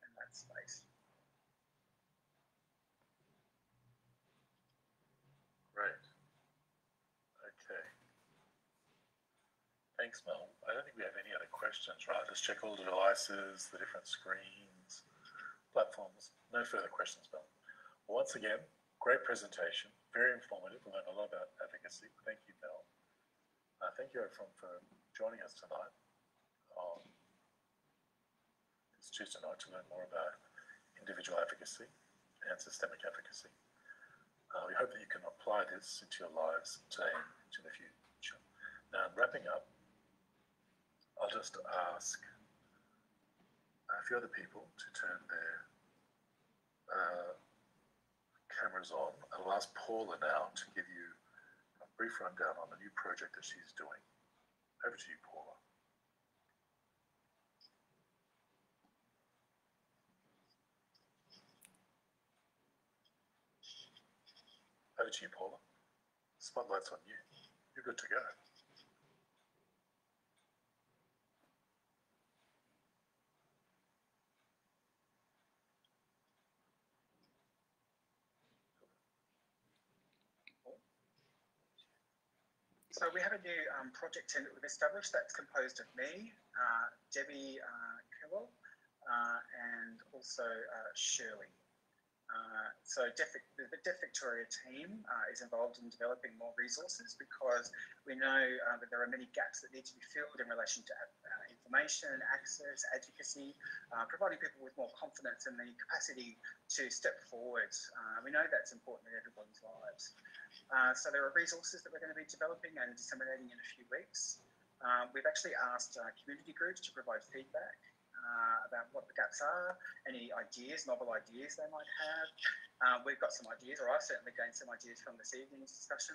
Speaker 1: in that space.
Speaker 2: Great. Okay. Thanks, Mel. I don't think we have any other questions, right? Let's check all the devices, the different screens, platforms. No further questions, Mel. Once again, great presentation, very informative. We learned a lot about advocacy. Thank you, Mel. Uh, thank you, everyone, for joining us tonight on this Tuesday night to learn more about individual advocacy and systemic advocacy. Uh, we hope that you can apply this into your lives today and into the future. Now, wrapping up, I'll just ask a few other people to turn their uh, cameras on. I'll ask Paula now to give you a brief rundown on the new project that she's doing. Over to you, Paula. Over to you, Paula. Spotlight's on you. You're good to go.
Speaker 1: So we have a new um, project team that we've established that's composed of me, uh, Debbie uh, Kellogg, uh, and also uh, Shirley. Uh, so Deaf, the Deaf Victoria team uh, is involved in developing more resources because we know uh, that there are many gaps that need to be filled in relation to information, access, advocacy, providing people with more confidence and the capacity to step forward. We know that's important in everybody's lives. So there are resources that we're going to be developing and disseminating in a few weeks. we've actually asked community groups to provide feedback uh, about what the gaps are, any ideas, novel ideas they might have. Uh, we've got some ideas, or I've certainly gained some ideas from this evening's discussion,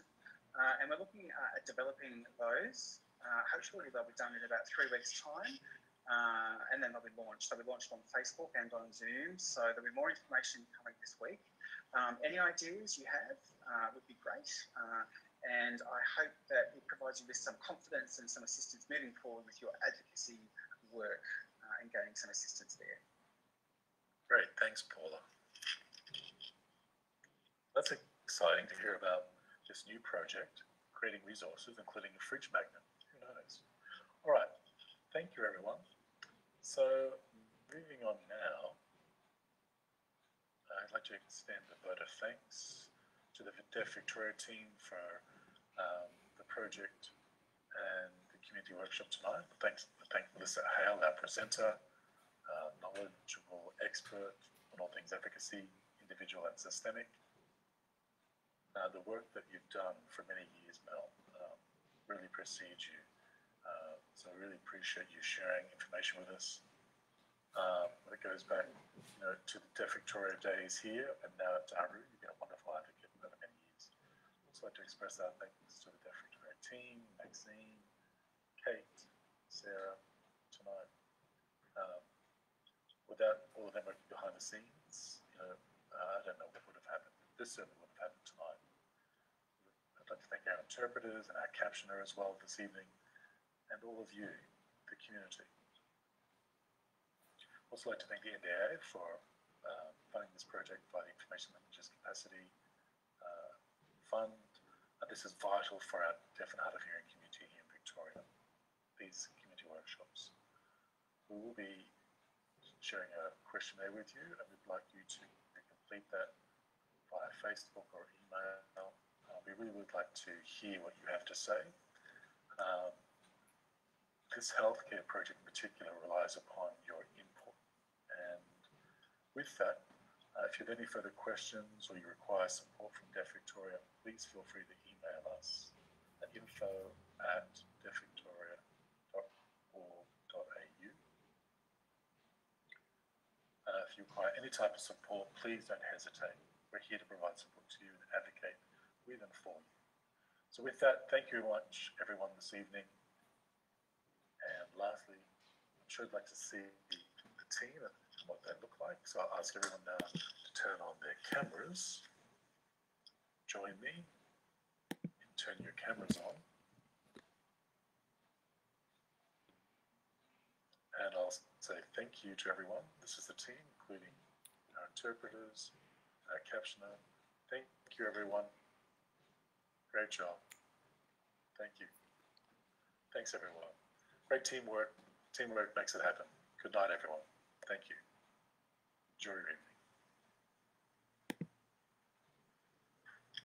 Speaker 1: uh, and we're looking uh, at developing those. Uh, hopefully, they'll be done in about three weeks' time. Uh, and then they'll be launched. They'll be launched on Facebook and on Zoom. So there'll be more information coming this week. Um, any ideas you have would be great. and I hope that it provides you with some confidence and some assistance moving forward with your advocacy work and getting some assistance there.
Speaker 2: Great, thanks, Paula. That's exciting to hear about this new project, creating resources, including a fridge magnet. Who knows? All right, thank you, everyone. So, moving on now, I'd like to extend a vote of thanks to the Deaf Victoria team for um, the project and the community workshop tonight. Thanks, thank Melissa Hale, our presenter, uh, knowledgeable expert on all things advocacy, individual and systemic. Uh, the work that you've done for many years, Mel, um, really precedes you. Uh, so I really appreciate you sharing information with us. Um, it goes back, you know, to the Deaf Victoria days here and now at Daru. You've been a wonderful advocate over many years. I'd also like to express our thanks to the Deaf Victoria team, Maxine, Kate, Sarah, tonight. Um, without all of them working behind the scenes, you know, uh, I don't know what would have happened. This certainly would have happened tonight. I'd like to thank our interpreters and our captioner as well this evening, and all of you, the community. I'd also like to thank the NDIA for uh, funding this project by the Information Linkages Capacity uh, Fund. Uh, this is vital for our deaf and hard of hearing community here in Victoria, these community workshops. We will be sharing a questionnaire with you and we'd like you to complete that via Facebook or email. Uh, we really would like to hear what you have to say. Um, this healthcare project in particular relies upon your input. And with that, uh, if you have any further questions or you require support from Deaf Victoria, please feel free to email us at info at deafvictoria.org.au. Uh, if you require any type of support, please don't hesitate. We're here to provide support to you and advocate with and for you. So with that, thank you very much, everyone, this evening. And lastly, I'm sure I'd like to see the, team and what they look like. So I'll ask everyone now to turn on their cameras. Join me turning your cameras on. And I'll say thank you to everyone. This is the team, including our interpreters, our captioner. Thank you, everyone. Great job. Thank you. Thanks, everyone. Great teamwork. Teamwork makes it happen. Good night, everyone. Thank you. Enjoy your evening.